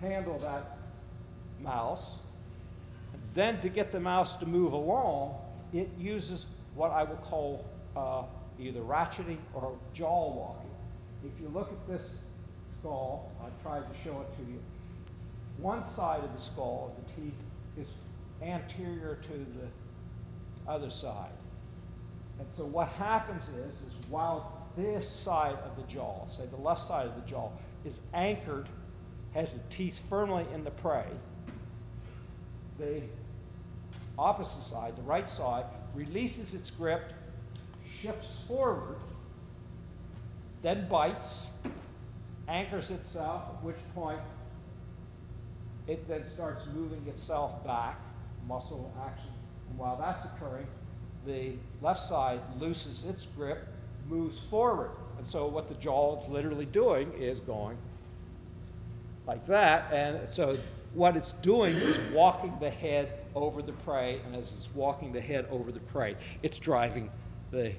handle that mouse. Then to get the mouse to move along, it uses what I will call uh, either ratcheting or jaw walking. If you look at this skull, I tried to show it to you. one side of the skull, of the teeth, is anterior to the other side. And so what happens is, is while this side of the jaw, say the left side of the jaw, is anchored, has the teeth firmly in the prey, the opposite side, the right side, releases its grip, shifts forward, then bites, anchors itself, at which point it then starts moving itself back, muscle action. And while that's occurring, the left side loosens its grip, moves forward. And so what the jaw is literally doing is going like that. And so what it's doing is walking the head over the prey. And as it's walking the head over the prey, it's driving the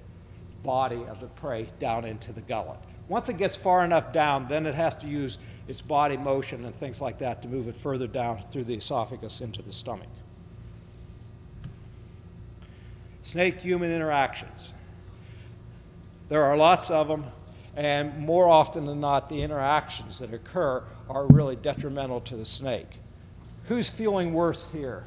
body of the prey down into the gullet. Once it gets far enough down, then it has to use its body motion and things like that to move it further down through the esophagus into the stomach. Snake human interactions. There are lots of them, and more often than not, the interactions that occur are really detrimental to the snake. Who's feeling worse here,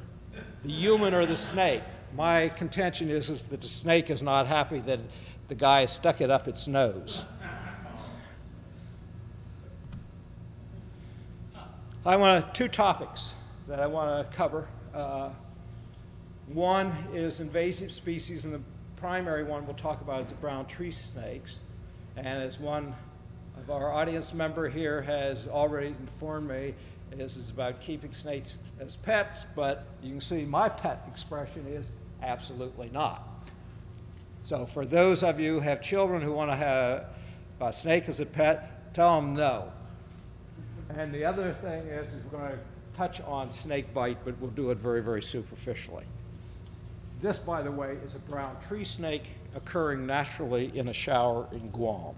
the human or the snake? My contention is, is that the snake is not happy that the guy stuck it up its nose. I want two topics that I want to cover. Uh, one is invasive species, and the primary one we'll talk about is the brown tree snakes. And as one of our audience member here has already informed me, this is about keeping snakes as pets, but you can see my pet expression is absolutely not. So for those of you who have children who want to have a snake as a pet, tell them no. And the other thing is, is we're going to touch on snake bite, but we'll do it very, very superficially. This, by the way, is a brown tree snake occurring naturally in a shower in Guam.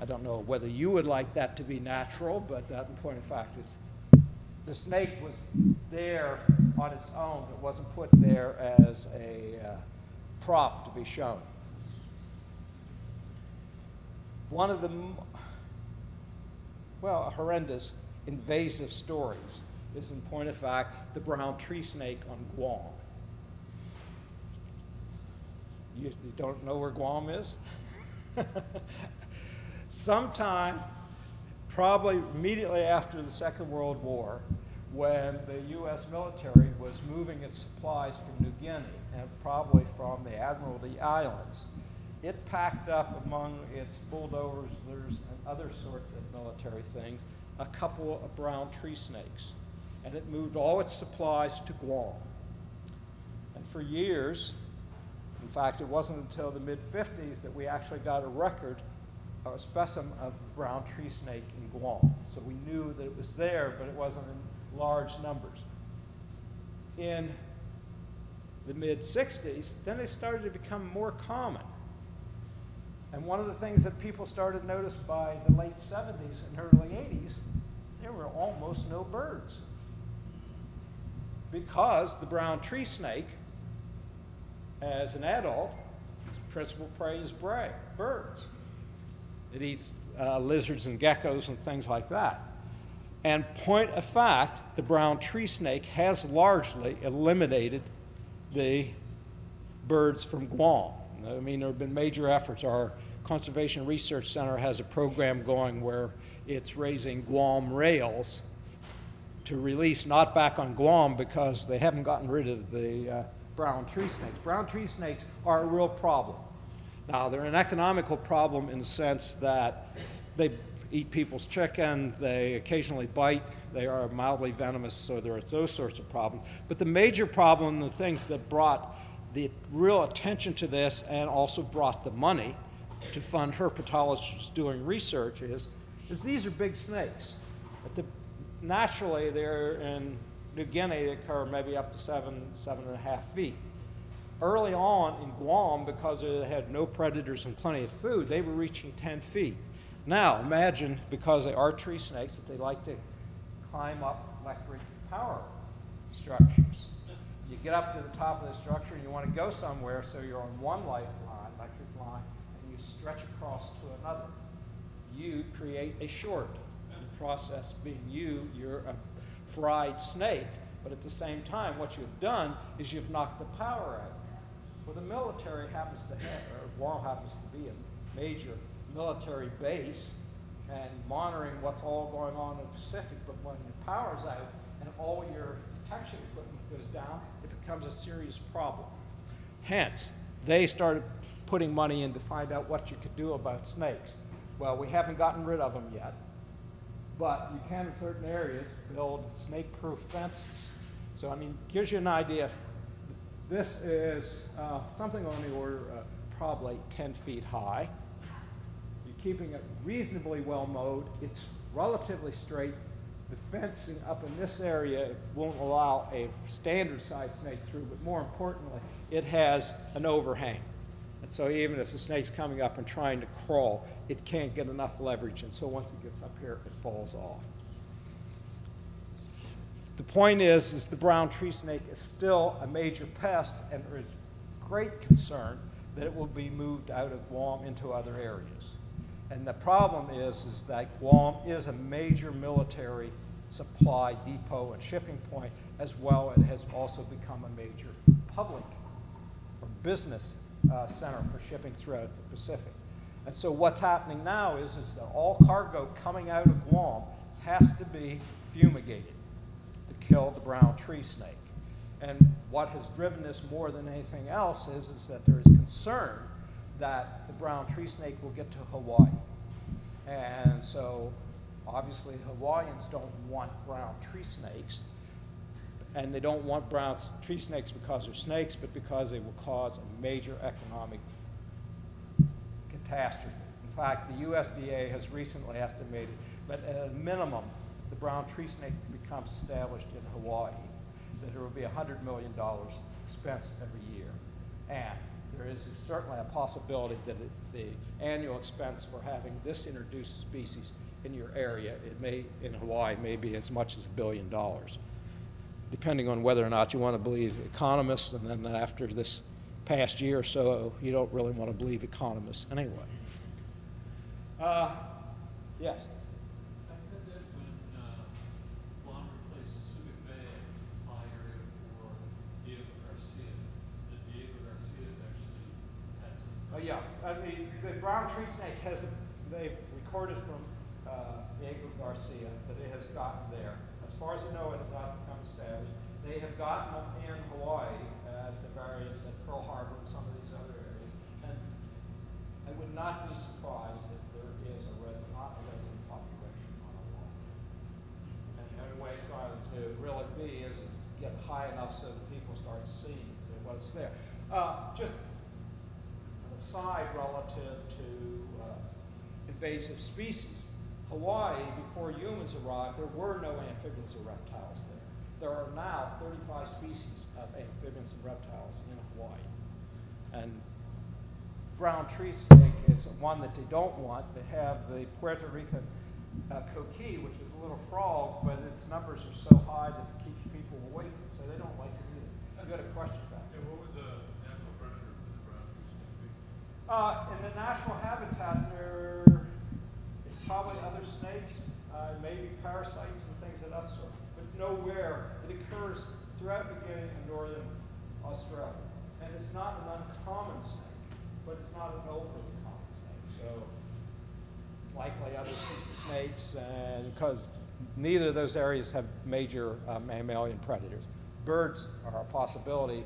I don't know whether you would like that to be natural, but that, in point of fact, is the snake was there on its own. It wasn't put there as a uh, prop to be shown. One of the, well, horrendous invasive stories is, in point of fact, the brown tree snake on Guam. You, you don't know where Guam is? Sometime, probably immediately after the Second World War, when the U.S. military was moving its supplies from New Guinea and probably from the Admiralty Islands, it packed up among its bulldozers and other sorts of military things a couple of brown tree snakes. And it moved all its supplies to Guam. And for years, in fact, it wasn't until the mid 50s that we actually got a record of a specimen of brown tree snake in Guam. So we knew that it was there, but it wasn't in large numbers. In the mid 60s, then they started to become more common. And one of the things that people started to notice by the late 70s and early 80s, there were almost no birds. Because the brown tree snake, as an adult, its principal prey is birds. It eats uh, lizards and geckos and things like that. And point of fact, the brown tree snake has largely eliminated the birds from Guam. I mean, there have been major efforts. Our Conservation Research Center has a program going where it's raising Guam rails to release not back on Guam because they haven't gotten rid of the uh, brown tree snakes. Brown tree snakes are a real problem. Now, they're an economical problem in the sense that they eat people's chicken, they occasionally bite, they are mildly venomous, so there are those sorts of problems. But the major problem, the things that brought the real attention to this and also brought the money to fund herpetologists doing research is, is these are big snakes. The, naturally, they're in New Guinea, they occur maybe up to seven, seven and a half feet. Early on in Guam, because it had no predators and plenty of food, they were reaching 10 feet. Now, imagine, because they are tree snakes, that they like to climb up electric power structures. You get up to the top of the structure and you want to go somewhere, so you're on one light line, electric line, and you stretch across to another. You create a short. The process being you, you're a fried snake, but at the same time, what you've done is you've knocked the power out. Well, the military happens to have, or Guam happens to be a major military base and monitoring what's all going on in the Pacific, but when your power's out and all your detection equipment goes down, becomes a serious problem. Hence, they started putting money in to find out what you could do about snakes. Well, we haven't gotten rid of them yet, but you can in certain areas build snake-proof fences. So, I mean, gives you an idea. This is uh, something on the order of probably 10 feet high. You're keeping it reasonably well mowed. It's relatively straight. The fencing up in this area won't allow a standard sized snake through, but more importantly, it has an overhang. And so even if the snake's coming up and trying to crawl, it can't get enough leverage, and so once it gets up here, it falls off. The point is, is the brown tree snake is still a major pest, and there is great concern that it will be moved out of Guam into other areas. And the problem is, is that Guam is a major military supply depot and shipping point, as well it has also become a major public or business uh, center for shipping throughout the Pacific. And so what's happening now is, is that all cargo coming out of Guam has to be fumigated to kill the brown tree snake. And what has driven this more than anything else is, is that there is concern that the brown tree snake will get to Hawaii. And so obviously Hawaiians don't want brown tree snakes. And they don't want brown tree snakes because they're snakes, but because they will cause a major economic catastrophe. In fact, the USDA has recently estimated that at a minimum, if the brown tree snake becomes established in Hawaii, that there will be $100 million spent every year. And there is certainly a possibility that it, the annual expense for having this introduced species in your area, it may, in Hawaii, may be as much as a billion dollars, depending on whether or not you want to believe economists, and then after this past year or so, you don't really want to believe economists anyway. Uh, yes? I heard that when uh, Guam replaced Subic Bay as a supply area for Diego Garcia, that Diego Garcia has actually had some. Oh, yeah, I mean, the brown tree snake has, they've recorded from uh, Diego Garcia that it has gotten there. As far as I know, it has not become established. They have gotten in Hawaii at the various, at Pearl Harbor and some of these other areas. And I would not be surprised if there is a resident, a resident population on Oahu. And the only way it's going to really be is, is to get high enough so that people start seeing what's there. Uh, just an aside relative to uh, invasive species. Hawaii, before humans arrived, there were no amphibians or reptiles there. There are now 35 species of amphibians and reptiles in Hawaii. And brown tree snake is one that they don't want. They have the Puerto Rican uh, coqui, which is a little frog, but its numbers are so high that it keeps people awake, so they don't like it either. You got a question about it? Yeah, what the natural predator for the brown tree snake be? Uh, in the natural habitat, there is probably other snakes, uh, maybe parasites and things of that sort, but nowhere. It occurs throughout the beginning of northern Australia. And it's not an uncommon snake, but it's not an overly common snake. So it's likely other snakes, and because neither of those areas have major uh, mammalian predators. Birds are a possibility,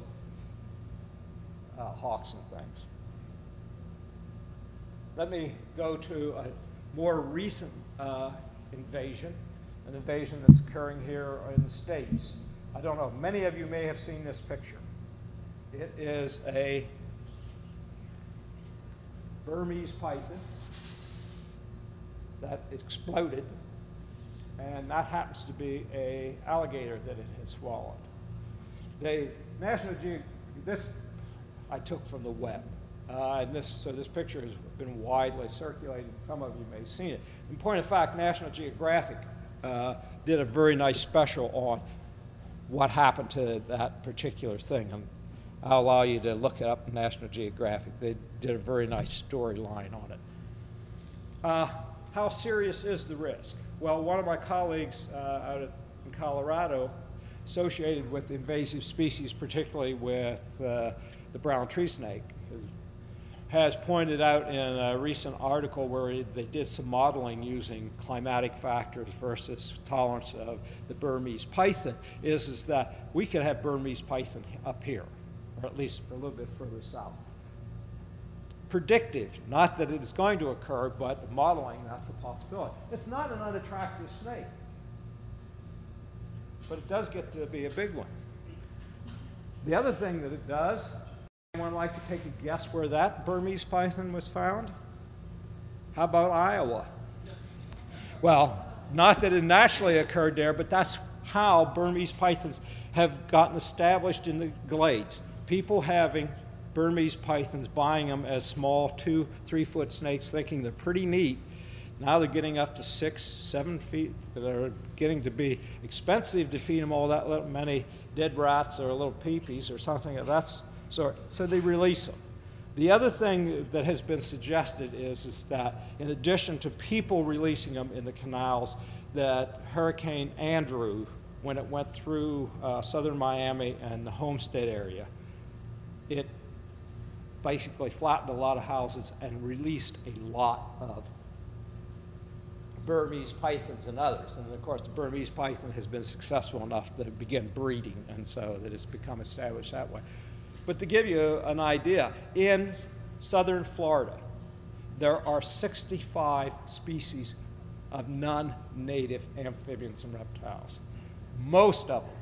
uh, hawks and things. Let me go to a more recent uh, invasion, an invasion that's occurring here in the States. I don't know, many of you may have seen this picture. It is a Burmese python that exploded, and that happens to be a alligator that it has swallowed. They, National Geographic, this I took from the web. Uh, and this, so this picture has been widely circulated. Some of you may have seen it. In point of fact, National Geographic uh, did a very nice special on what happened to that particular thing. And I'll allow you to look it up in National Geographic. They did a very nice storyline on it. Uh, how serious is the risk? Well, one of my colleagues uh, out in Colorado, associated with invasive species, particularly with uh, the brown tree snake, has pointed out in a recent article where they did some modeling using climatic factors versus tolerance of the Burmese python, is, is that we could have Burmese python up here, or at least a little bit further south predictive, not that it is going to occur, but modeling that's a possibility. It's not an unattractive snake, but it does get to be a big one. The other thing that it does, anyone like to take a guess where that Burmese python was found? How about Iowa? Well, not that it naturally occurred there, but that's how Burmese pythons have gotten established in the glades. People having Burmese pythons, buying them as small two, three foot snakes, thinking they're pretty neat. Now they're getting up to six, seven feet. They're getting to be expensive to feed them all that little, many dead rats or little peepees or something of that. So they release them. The other thing that has been suggested is, is that in addition to people releasing them in the canals, that Hurricane Andrew, when it went through uh, southern Miami and the Homestead area, it basically flattened a lot of houses and released a lot of Burmese pythons and others. And of course, the Burmese python has been successful enough to begin breeding, and so that it's become established that way. But to give you an idea, in southern Florida, there are 65 species of non native amphibians and reptiles. Most of them,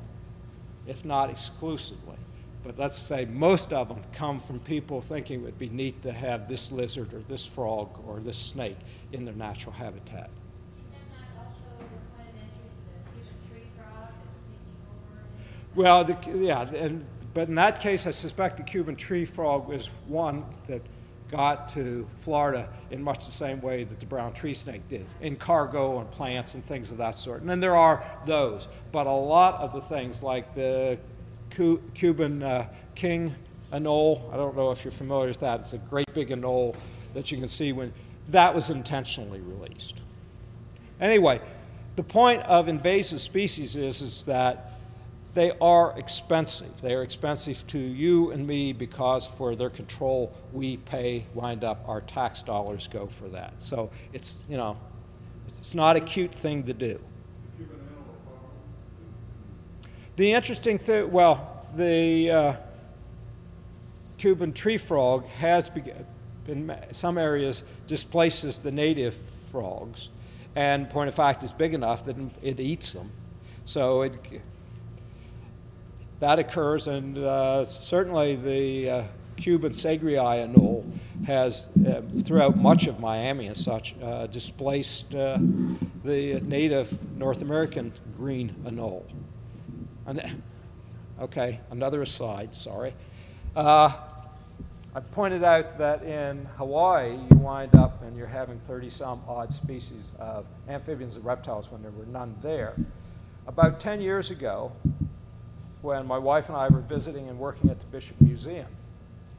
if not exclusively, but let's say most of them come from people thinking it would be neat to have this lizard or this frog or this snake in their natural habitat. And not also the point of entry, the Cuban tree frog that's taking over. Well, the, yeah, and, but in that case, I suspect the Cuban tree frog was one that got to Florida in much the same way that the brown tree snake did, in cargo and plants and things of that sort. And then there are those, but a lot of the things like the Cu- Cuban uh, knight anole, I don't know if you're familiar with that, it's a great big anole that you can see when that was intentionally released. Anyway, the point of invasive species is, is that they are expensive. They are expensive to you and me because for their control, we pay, wind up, our tax dollars go for that. So it's, you know, it's not a cute thing to do. The interesting thing, well, the uh, Cuban tree frog has, in some areas, displaces the native frogs, and point of fact, is big enough that it eats them. So it, that occurs, and uh, certainly the uh, Cuban sagrei anole has, uh, throughout much of Miami and such, uh, displaced uh, the native North American green anole. And, okay, another aside, sorry. Uh, I pointed out that in Hawaii, you wind up and you're having 30 some odd species of amphibians and reptiles when there were none there. About 10 years ago, when my wife and I were visiting and working at the Bishop Museum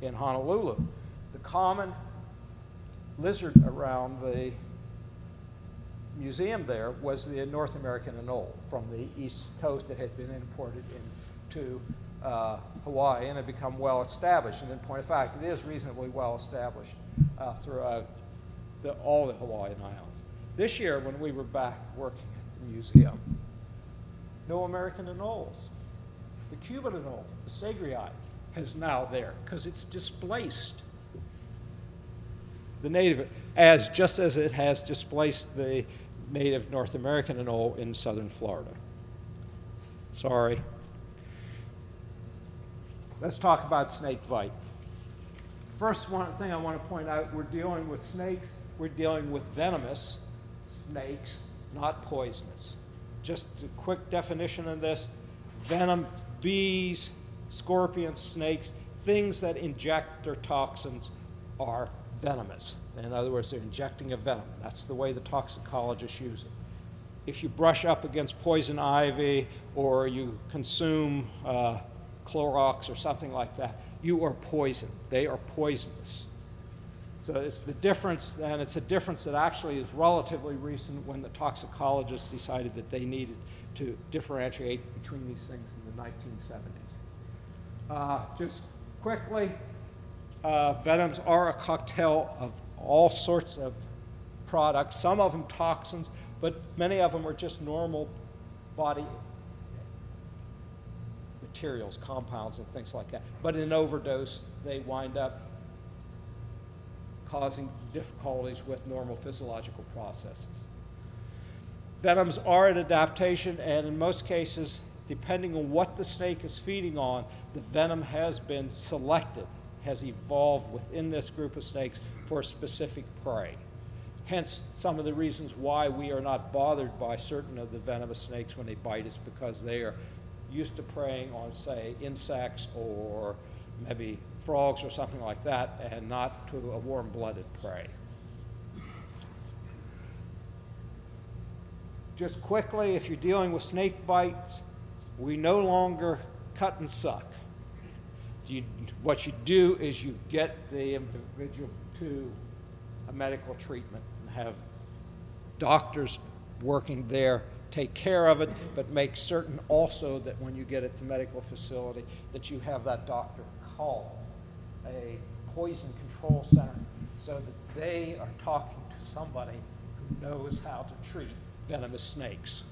in Honolulu, the common lizard around the museum there was the North American anole from the east coast that had been imported into uh, Hawaii and had become well established. And in point of fact, it is reasonably well established uh, throughout the, all the Hawaiian Islands. This year, when we were back working at the museum, no American anoles. The Cuban anole, the sagrei, is now there because it's displaced the native, as just as it has displaced the native North American anole in southern Florida. Sorry. Let's talk about snake bite. First one thing I want to point out, we're dealing with snakes, we're dealing with venomous snakes, not poisonous. Just a quick definition of this, venom, bees, scorpions, snakes, things that inject their toxins are venomous. In other words, they're injecting a venom. That's the way the toxicologists use it. If you brush up against poison ivy or you consume uh, Clorox or something like that, you are poisoned. They are poisonous. So it's the difference, and it's a difference that actually is relatively recent when the toxicologists decided that they needed to differentiate between these things in the 1970s. Uh, just quickly, uh, venoms are a cocktail of all sorts of products, some of them toxins, but many of them are just normal body materials, compounds, and things like that. But in overdose, they wind up causing difficulties with normal physiological processes. Venoms are an adaptation, and in most cases, depending on what the snake is feeding on, the venom has been selected, has evolved within this group of snakes for specific prey. Hence, some of the reasons why we are not bothered by certain of the venomous snakes when they bite is because they are used to preying on, say, insects or maybe frogs or something like that, and not to a warm-blooded prey. Just quickly, if you're dealing with snake bites, we no longer cut and suck. You, what you do is you get the individual to a medical treatment and have doctors working there take care of it, but make certain also that when you get it to medical facility that you have that doctor call a poison control center so that they are talking to somebody who knows how to treat venomous snakes.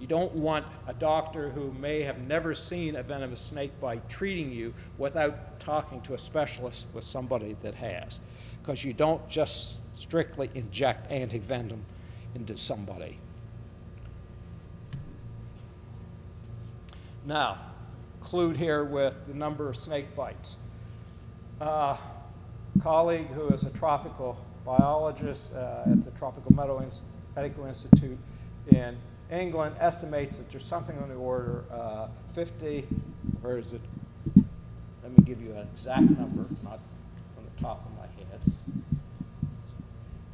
You don't want a doctor who may have never seen a venomous snake bite treating you without talking to a specialist with somebody that has, because you don't just strictly inject antivenom into somebody. Now, conclude here with the number of snake bites. Uh, colleague who is a tropical biologist uh, at the Tropical Medical Institute in England estimates that there's something on the order uh, 50, or is it, let me give you an exact number, not from the top of my head.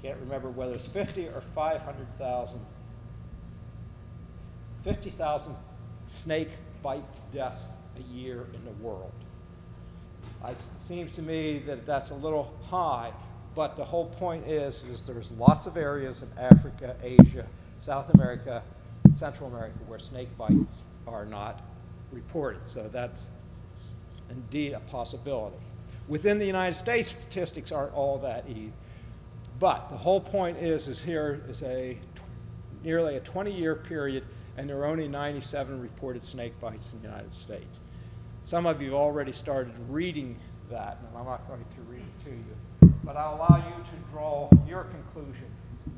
Can't remember whether it's 50 or 500,000, 50,000 snake bite deaths a year in the world. It seems to me that that's a little high, but the whole point is, is there's lots of areas in Africa, Asia, South America, Central America where snake bites are not reported. So that's indeed a possibility. Within the United States, statistics aren't all that easy. But the whole point is, is here is a nearly a 20-year period, and there are only 97 reported snake bites in the United States. Some of you have already started reading that, and I'm not going to read it to you, but I'll allow you to draw your conclusion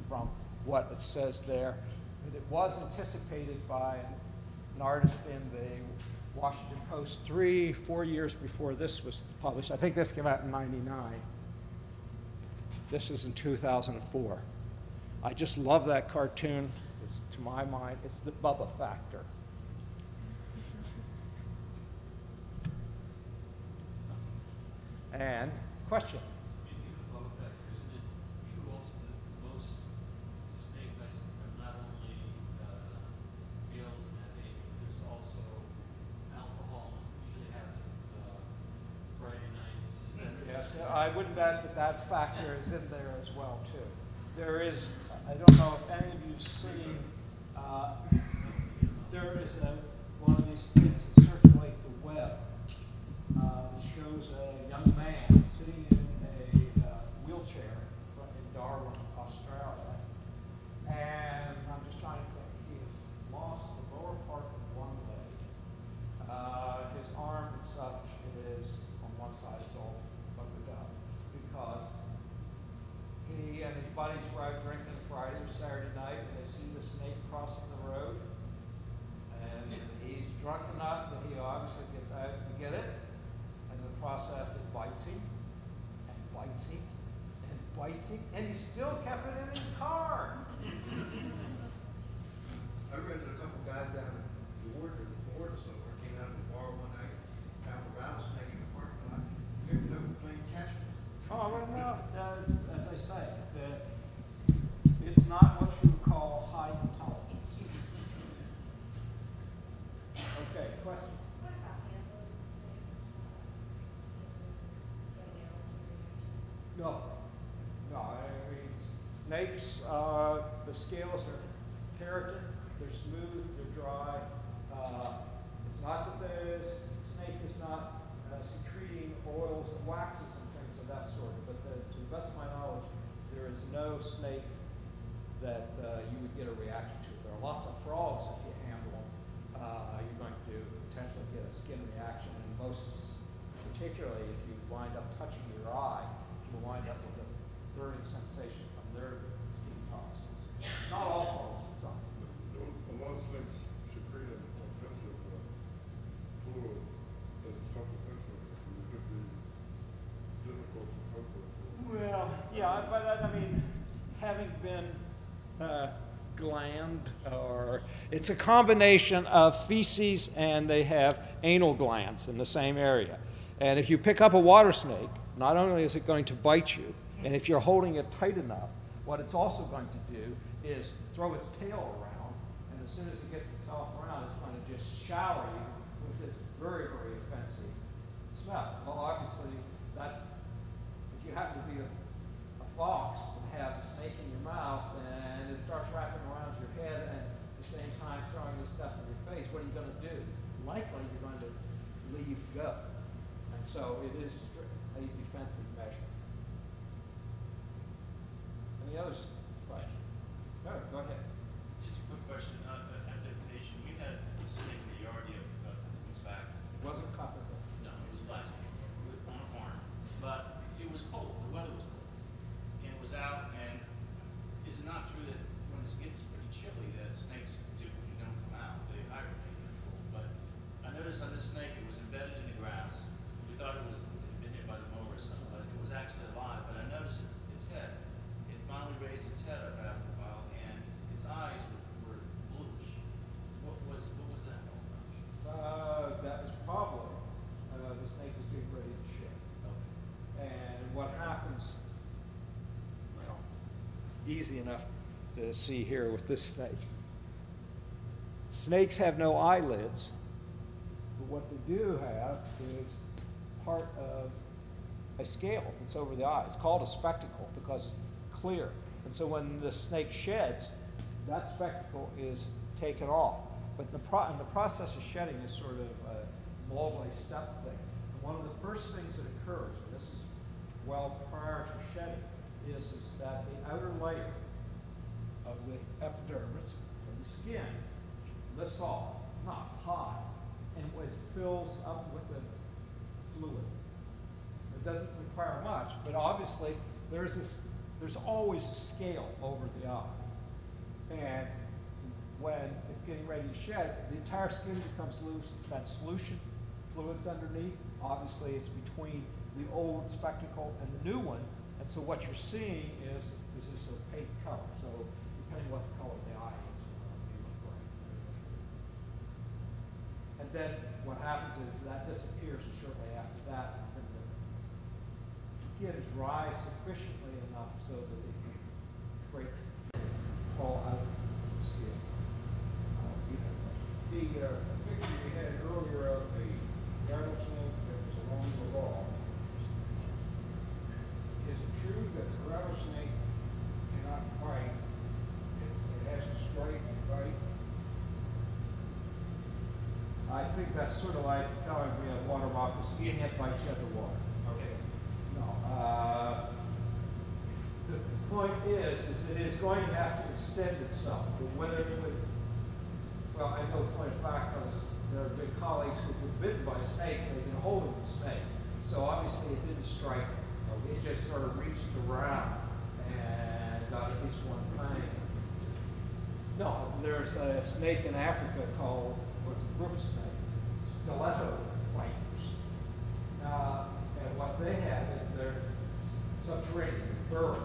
from what it says there. That it was anticipated by an artist in the Washington Post three, four years before this was published. I think this came out in 99. This is in 2004. I just love that cartoon. It's, to my mind, it's the Bubba factor. And question? Speaking of bug factor, isn't it true also that most snake bites are not only uh, males in that age, but there's also alcohol usually happens uh, Friday nights, Saturday. Yes, I wouldn't bet that that factor is in there as well, too. There is, I don't know if any of you've seen, uh, there is a, one of these things that circulate the web. Uh, shows a young man sitting in a uh, wheelchair in Darwin, Australia. And I'm just trying to think, he has lost the lower part of one leg. Uh, his arm and such is on one side is all buggered up because buddies were out drinking Friday or Saturday night and they see the snake crossing the road. And he's drunk enough that he obviously gets out to get it. And the process, it bites him and bites him and bites him. And he still kept it in his car. I rented a couple guys down in Georgia, or Florida somewhere, came out of the bar one night, found a rattlesnake in the parking lot, picked it up and playing catch with it. Oh, well, no, uh, as I say, the, it's not what you would call high intelligence. Okay, question? What about handling snakes? Getting allergy reaction? No, Snakes, uh, the scales are keratin, they're smooth, they're dry. Uh, it's not that the snake is not uh, secreting oils and waxes and things of that sort, but the, to the best of my knowledge, there is no snake that uh, you would get a reaction to. There are lots of frogs, if you handle them, uh, you're going to potentially get a skin reaction, and most, particularly if you wind up touching your eye, you will wind up with a burning sensation from their skin toxins. Not all but some. Of snakes secrete an offensive uh, fluid as a supplemental, and it could be difficult to cope with. Well, yeah, but I mean, having been uh, gland or, it's a combination of feces and they have anal glands in the same area. And if you pick up a water snake, not only is it going to bite you, and if you're holding it tight enough, what it's also going to do is throw its tail around, and as soon as it gets itself around, it's going to just shower you with this very, very offensive smell. Well, obviously, that if you happen to be a, a fox and have a snake in your mouth and it starts wrapping around your head and at the same time throwing this stuff in your face, what are you going to do? Likely you're going to leave go. And so it is strict, a defensive measure. Any others? Question? No, go ahead. Just a quick question, uh, uh, adaptation, we had a snake in the yard the other, uh, a couple weeks back. It wasn't comparable. No, it was black snake, It was on a farm, but it was cold, the weather was cold. And it was out, and is it not true that when it gets pretty chilly, that snakes typically don't come out, they hibernate in the cold? But I noticed on this snake, it was embedded in the grass, we thought it was, it had been hit by the mower or something, but it was actually alive, but I noticed its, its head, it finally raised its head up after a while, and its eyes were, were bluish. What was, what was that all about? Uh, that was probably, uh, the snake was getting ready to shed. Okay. And what happens, well, easy enough to see here with this snake. Snakes have no eyelids, but what they do have is part of a scale that's over the eye. It's called a spectacle because it's clear. And so when the snake sheds, that spectacle is taken off. But the pro- the process of shedding is sort of a multi-step thing. And one of the first things that occurs, and this is well prior to shedding, is, is that the outer layer of the epidermis, or the skin, lifts off, not high, and it fills up with the fluid. It doesn't require much, but obviously there's this, there's always a scale over the eye. And when it's getting ready to shed, the entire skin becomes loose. That solution, fluids underneath, obviously it's between the old spectacle and the new one. And so what you're seeing is, is this opaque color. So depending what the color of the eye is, may look. And then what happens is that disappears and shortly after that, then the skin dries sufficiently enough so that it can break, fall out of the skin. Uh, you? The uh, picture you had earlier of the rattlesnake that was along the wall, is it true that the rattlesnake cannot bite? It, it has to strike and bite? I think that's sort of like telling me a water moccasins, you can't bite you underwater. Okay. No. Uh, the point is, is it is going to have to extend itself, but whether it would, well, I know point of fact, because there have been colleagues who've been bitten by snakes, they've been holding the snake. So obviously it didn't strike them. It just sort of reached around and got at least one fang. No, there's a snake in Africa called, the brook snake, stiletto biters. Uh, and what they have is they're subterranean, burrow,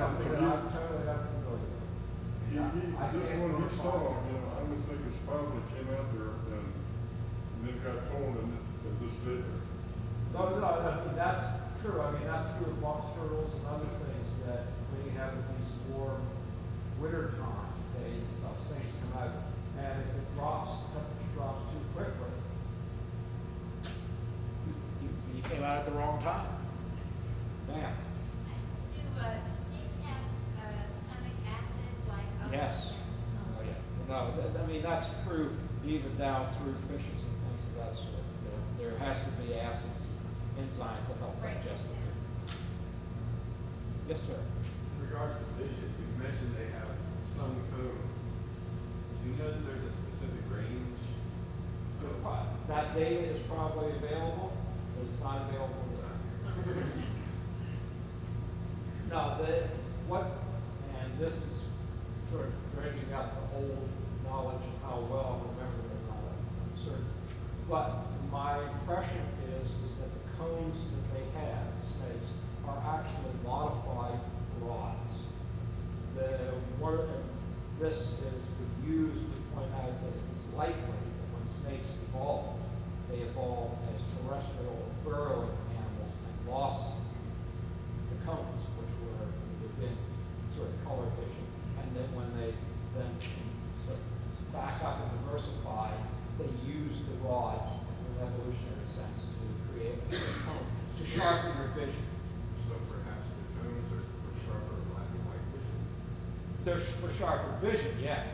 something. down through fishes and things of that sort. There, there has to be acids, enzymes that help right. digest it. Yes, sir. In regards to vision, you mentioned they have some cones. Do you know that there's a specific range? That data is probably available, but it's not available here. no, the, what, and this is sort of dredging up the old knowledge What? sharper vision, yes.